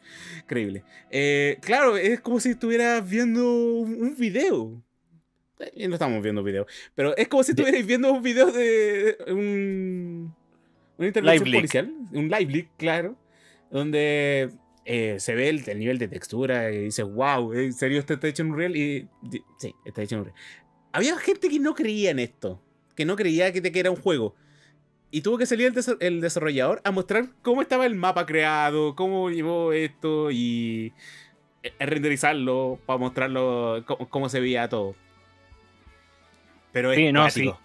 increíble. Eh, claro, es como si estuvieras viendo un, video. Eh, No estamos viendo video, pero es como si estuvierais viendo un video de un, una intervención Live leak. policial, un live leak, claro, donde eh, se ve el, el nivel de textura y dices, wow, ¿en serio esto está hecho en un real? Y di- sí, está hecho en un real. Había gente que no creía en esto, que no creía que, te- que era un juego. Y tuvo que salir el, desa- el desarrollador a mostrar cómo estaba el mapa creado, cómo llevó esto y eh, renderizarlo para mostrarlo cómo, cómo se veía todo. Pero es Sí, no, cuático.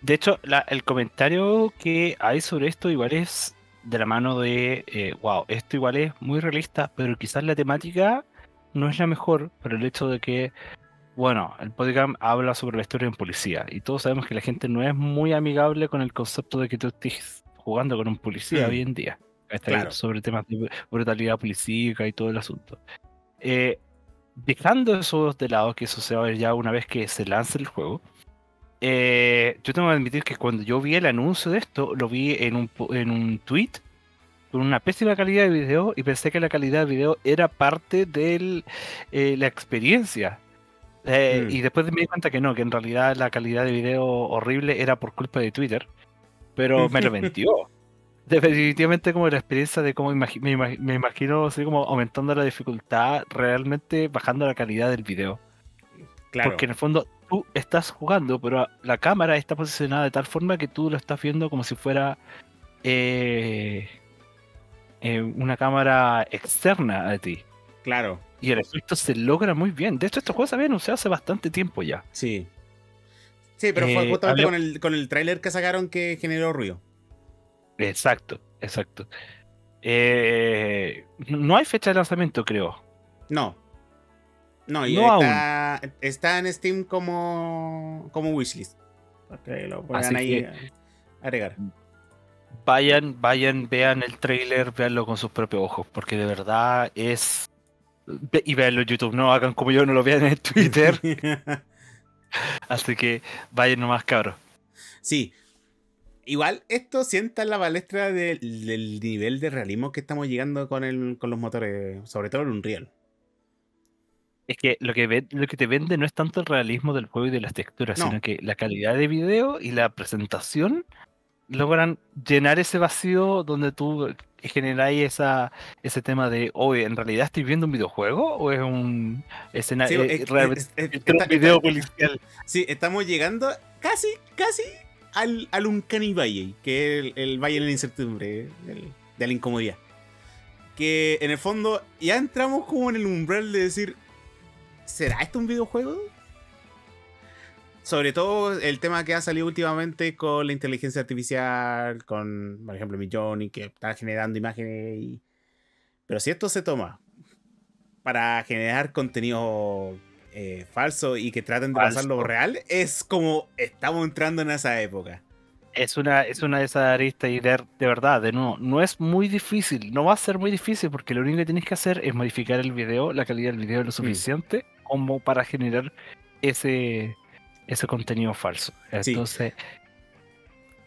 De hecho, la- el comentario que hay sobre esto igual es de la mano de, eh, wow, esto igual es muy realista, pero quizás la temática no es la mejor, por el hecho de que, bueno, el podcast habla sobre la historia en policía, y todos sabemos que la gente no es muy amigable con el concepto de que tú estés jugando con un policía Mm. hoy en día, sobre temas de brutalidad policíaca y todo el asunto. Eh, dejando eso de lado, que eso se va a ver ya una vez que se lance el juego, eh, yo tengo que admitir que cuando yo vi el anuncio de esto, lo vi en un, en un tweet con una pésima calidad de video y pensé que la calidad de video era parte de eh, la experiencia. Eh, Mm. Y después me di cuenta que no, que en realidad la calidad de video horrible era por culpa de Twitter. Pero me arrepintió. Definitivamente como la experiencia de cómo imagi- me, imag- me imagino así como aumentando la dificultad, realmente bajando la calidad del video. Claro. Porque en el fondo tú estás jugando, pero la cámara está posicionada de tal forma que tú lo estás viendo como si fuera eh, eh, una cámara externa a ti. Claro. Y el efecto se logra muy bien. De hecho, este juego se había anunciado hace bastante tiempo ya. Sí. Sí, pero fue Eh, justamente con el, con el tráiler que sacaron que generó ruido. Exacto, exacto. No hay fecha de lanzamiento, creo. No. No, y No está, está en Steam como, como wishlist. Que lo Así ahí que- a- agregar. Vayan, vayan, vean el trailer, veanlo con sus propios ojos, porque de verdad es. Y veanlo en YouTube, no hagan como yo, no lo vean en Twitter. Así que vayan nomás, cabros. sí. Igual esto sienta en la palestra del, del nivel de realismo que estamos llegando con, el, con los motores, sobre todo el Unreal. Es que lo que, ve- lo que te vende no es tanto el realismo del juego y de las texturas, No. sino que la calidad de video y la presentación logran llenar ese vacío donde tú generáis esa, ese tema de, oye, ¿en realidad estoy viendo un videojuego o es un escenario? Sí, eh, es- es- es un está- video policial. Sí, estamos llegando casi, casi al, al Uncanny Valley, que es el, el valle de la incertidumbre, del- de la incomodidad. Que en el fondo ya entramos como en el umbral de decir, ¿será esto un videojuego? Sobre todo el tema que ha salido últimamente con la inteligencia artificial, con, por ejemplo, Midjourney, que está generando imágenes y... Pero si esto se toma para generar contenido eh, falso y que traten de Falso. pasarlo real, es como estamos entrando en esa época. Es una, es una de esas aristas y de, de verdad, de nuevo, no es muy difícil, no va a ser muy difícil porque lo único que tienes que hacer es modificar el video, la calidad del video lo suficiente como para generar ese, ese contenido falso. Entonces,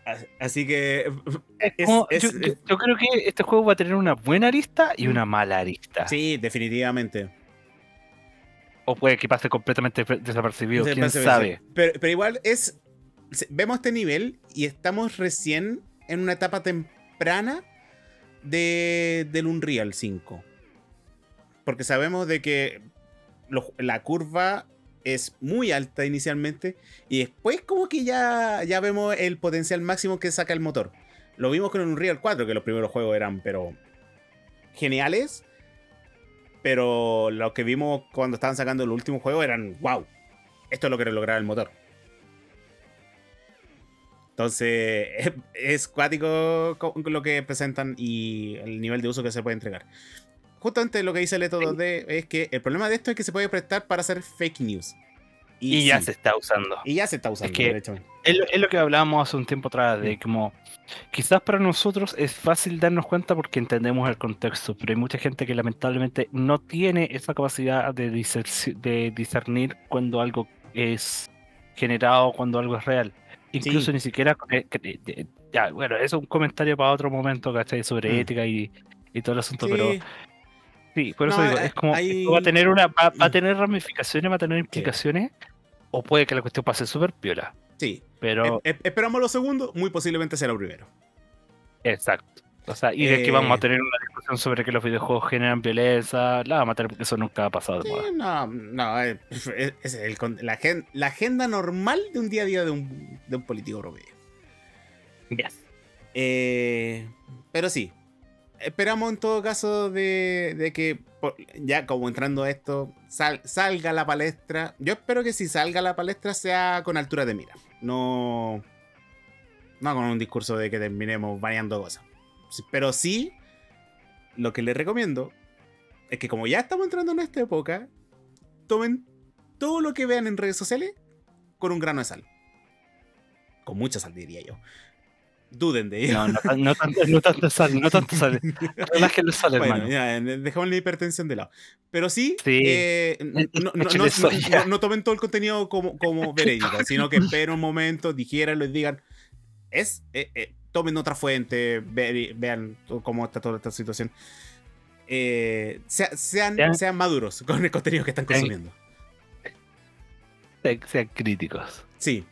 As- Así que es es- como- es- yo, creo que este juego va a tener una buena arista y una mala arista. sí, definitivamente. O puede que pase completamente desapercibido, quién sabe. Pero, pero igual es. Vemos este nivel y estamos recién en una etapa temprana de, del Unreal 5. Porque sabemos de que la curva es muy alta inicialmente y después como que ya, ya vemos el potencial máximo que saca el motor. Lo vimos con Unreal 4, que los primeros juegos eran pero geniales. Pero lo que vimos cuando estaban sacando el último juego eran, wow, esto es lo que lograba el motor. Entonces, es, es cuático co- lo que presentan y el nivel de uso que se puede entregar. Justamente lo que dice Leto 2D es que el problema de esto es que se puede prestar para hacer fake news. Y, ya sí, se está usando. y ya se está usando, que- de hecho. Es lo, es lo que hablábamos hace un tiempo atrás, de como quizás para nosotros es fácil darnos cuenta porque entendemos el contexto, pero hay mucha gente que lamentablemente no tiene esa capacidad de, discernir cuando algo es generado, cuando algo es real. Incluso Sí. ni siquiera... eh, eh, eh, ya, bueno, eso es un comentario para otro momento, ¿cachai? Sobre Mm. ética y, y todo el asunto, Sí, pero sí, por eso No, digo, hay- es como, hay- va a tener una, va, va a Mm. tener ramificaciones, va a tener implicaciones, o puede que la cuestión pase súper piola, sí. pero... E- e- esperamos lo segundo, muy posiblemente sea lo primero. Exacto. O sea, y de que vamos Eh, a tener una discusión sobre que los videojuegos generan violencia, la vamos a tener porque eso nunca ha pasado de Sí, no, no, eh, es, es el la, la agenda normal de un día a día de un, de un político promedio. Yes. Eh, pero sí, esperamos en todo caso de, de que, ya como entrando a esto, sal- salga la palestra. Yo espero que si salga la palestra sea con altura de mira. No, no con un discurso de que terminemos baneando cosas. Pero sí, lo que les recomiendo es que como ya estamos entrando en esta época, tomen todo lo que vean en redes sociales con un grano de sal. Con mucha sal, diría yo. Duden de ello. No, no, tan- no tanto, no tanto sal, no tanto sal. Relájenle sal, Bueno, hermano. ya, dejamos la hipertensión de lado. Pero sí, Sí. eh, no, tomen todo el contenido como, como veredicto, sino que esperen un momento, digiéranlo y digan, es, eh, eh, tomen otra fuente, ve- vean cómo está toda esta situación. Eh, sea- sean, Sean- sean maduros con el contenido que están consumiendo. Sean, sean críticos. Sí,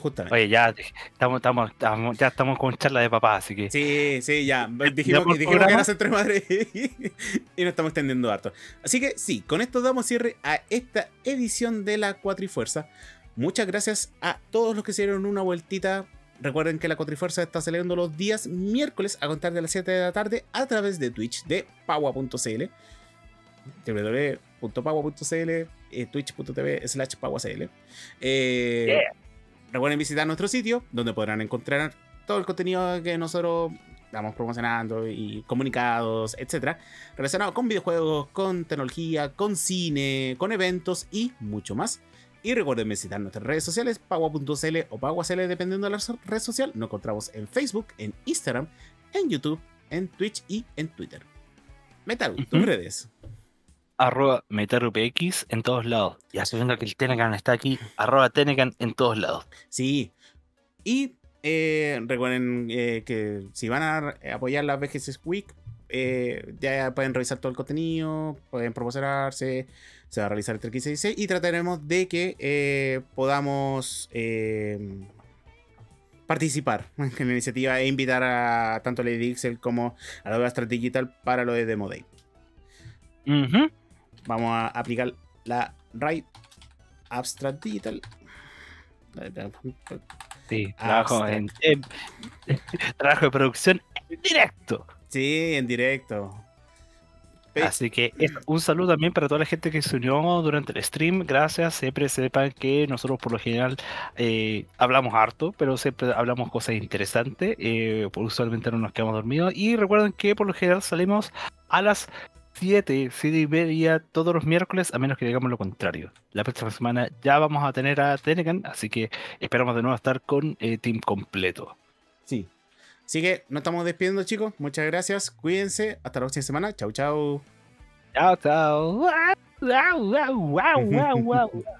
justamente. Oye, ya estamos, estamos, estamos- ya estamos con charla de papá, así que. Sí, sí, ya. ¿Ya Dijimos, dijimos que era centro de madre y nos estamos extendiendo harto. Así que sí, con esto damos cierre a esta edición de la Cuatrifuerza. Muchas gracias a todos los que se dieron una vueltita. Recuerden que la Cuatrifuerza está celebrando los días miércoles a contar de las 7 de la tarde a través de Twitch de paua.cl www.paua.cl eh, twitch.tv slash paua.cl eh, Yeah. Recuerden visitar nuestro sitio donde podrán encontrar todo el contenido que nosotros estamos promocionando y comunicados, etcétera, relacionado con videojuegos, con tecnología, con cine, con eventos y mucho más. Y recuerden visitar nuestras redes sociales, pagua.cl o paguacl, dependiendo de la red social. Nos encontramos en Facebook, en Instagram, en YouTube, en Twitch y en Twitter. Metal, tus redes. Arroba MeterUPX en todos lados. Y asumiendo que el Telegram está aquí, arroba Telegram en todos lados. Sí. Y eh, recuerden eh, que si van a apoyar la VGC Week, eh, ya pueden revisar todo el contenido, pueden promocionarse, se va a realizar el 15 y 16 y trataremos de que podamos eh, participar en la iniciativa e invitar a tanto a Lady Dixel como a la Astra Digital para lo de Demo Day. Ujú. Vamos a aplicar la RAID Abstract Digital. Sí, trabajo, en, en- trabajo de producción en directo. Sí, en directo. Así que un saludo también para toda la gente que se unió durante el stream. Gracias. Siempre sepan que nosotros por lo general eh, hablamos harto, pero siempre hablamos cosas interesantes. eh, usualmente no nos quedamos dormidos. Y recuerden que por lo general salimos a las 7, 7 y media todos los miércoles, a menos que digamos lo contrario. La próxima semana ya vamos a tener a Tenecan, así que esperamos de nuevo estar con eh, team completo. Sí. Así que nos estamos despidiendo, chicos. Muchas gracias. Cuídense. Hasta la próxima semana. Chau, chau. Chao, chao. Guau, guau, guau, guau, guau, guau.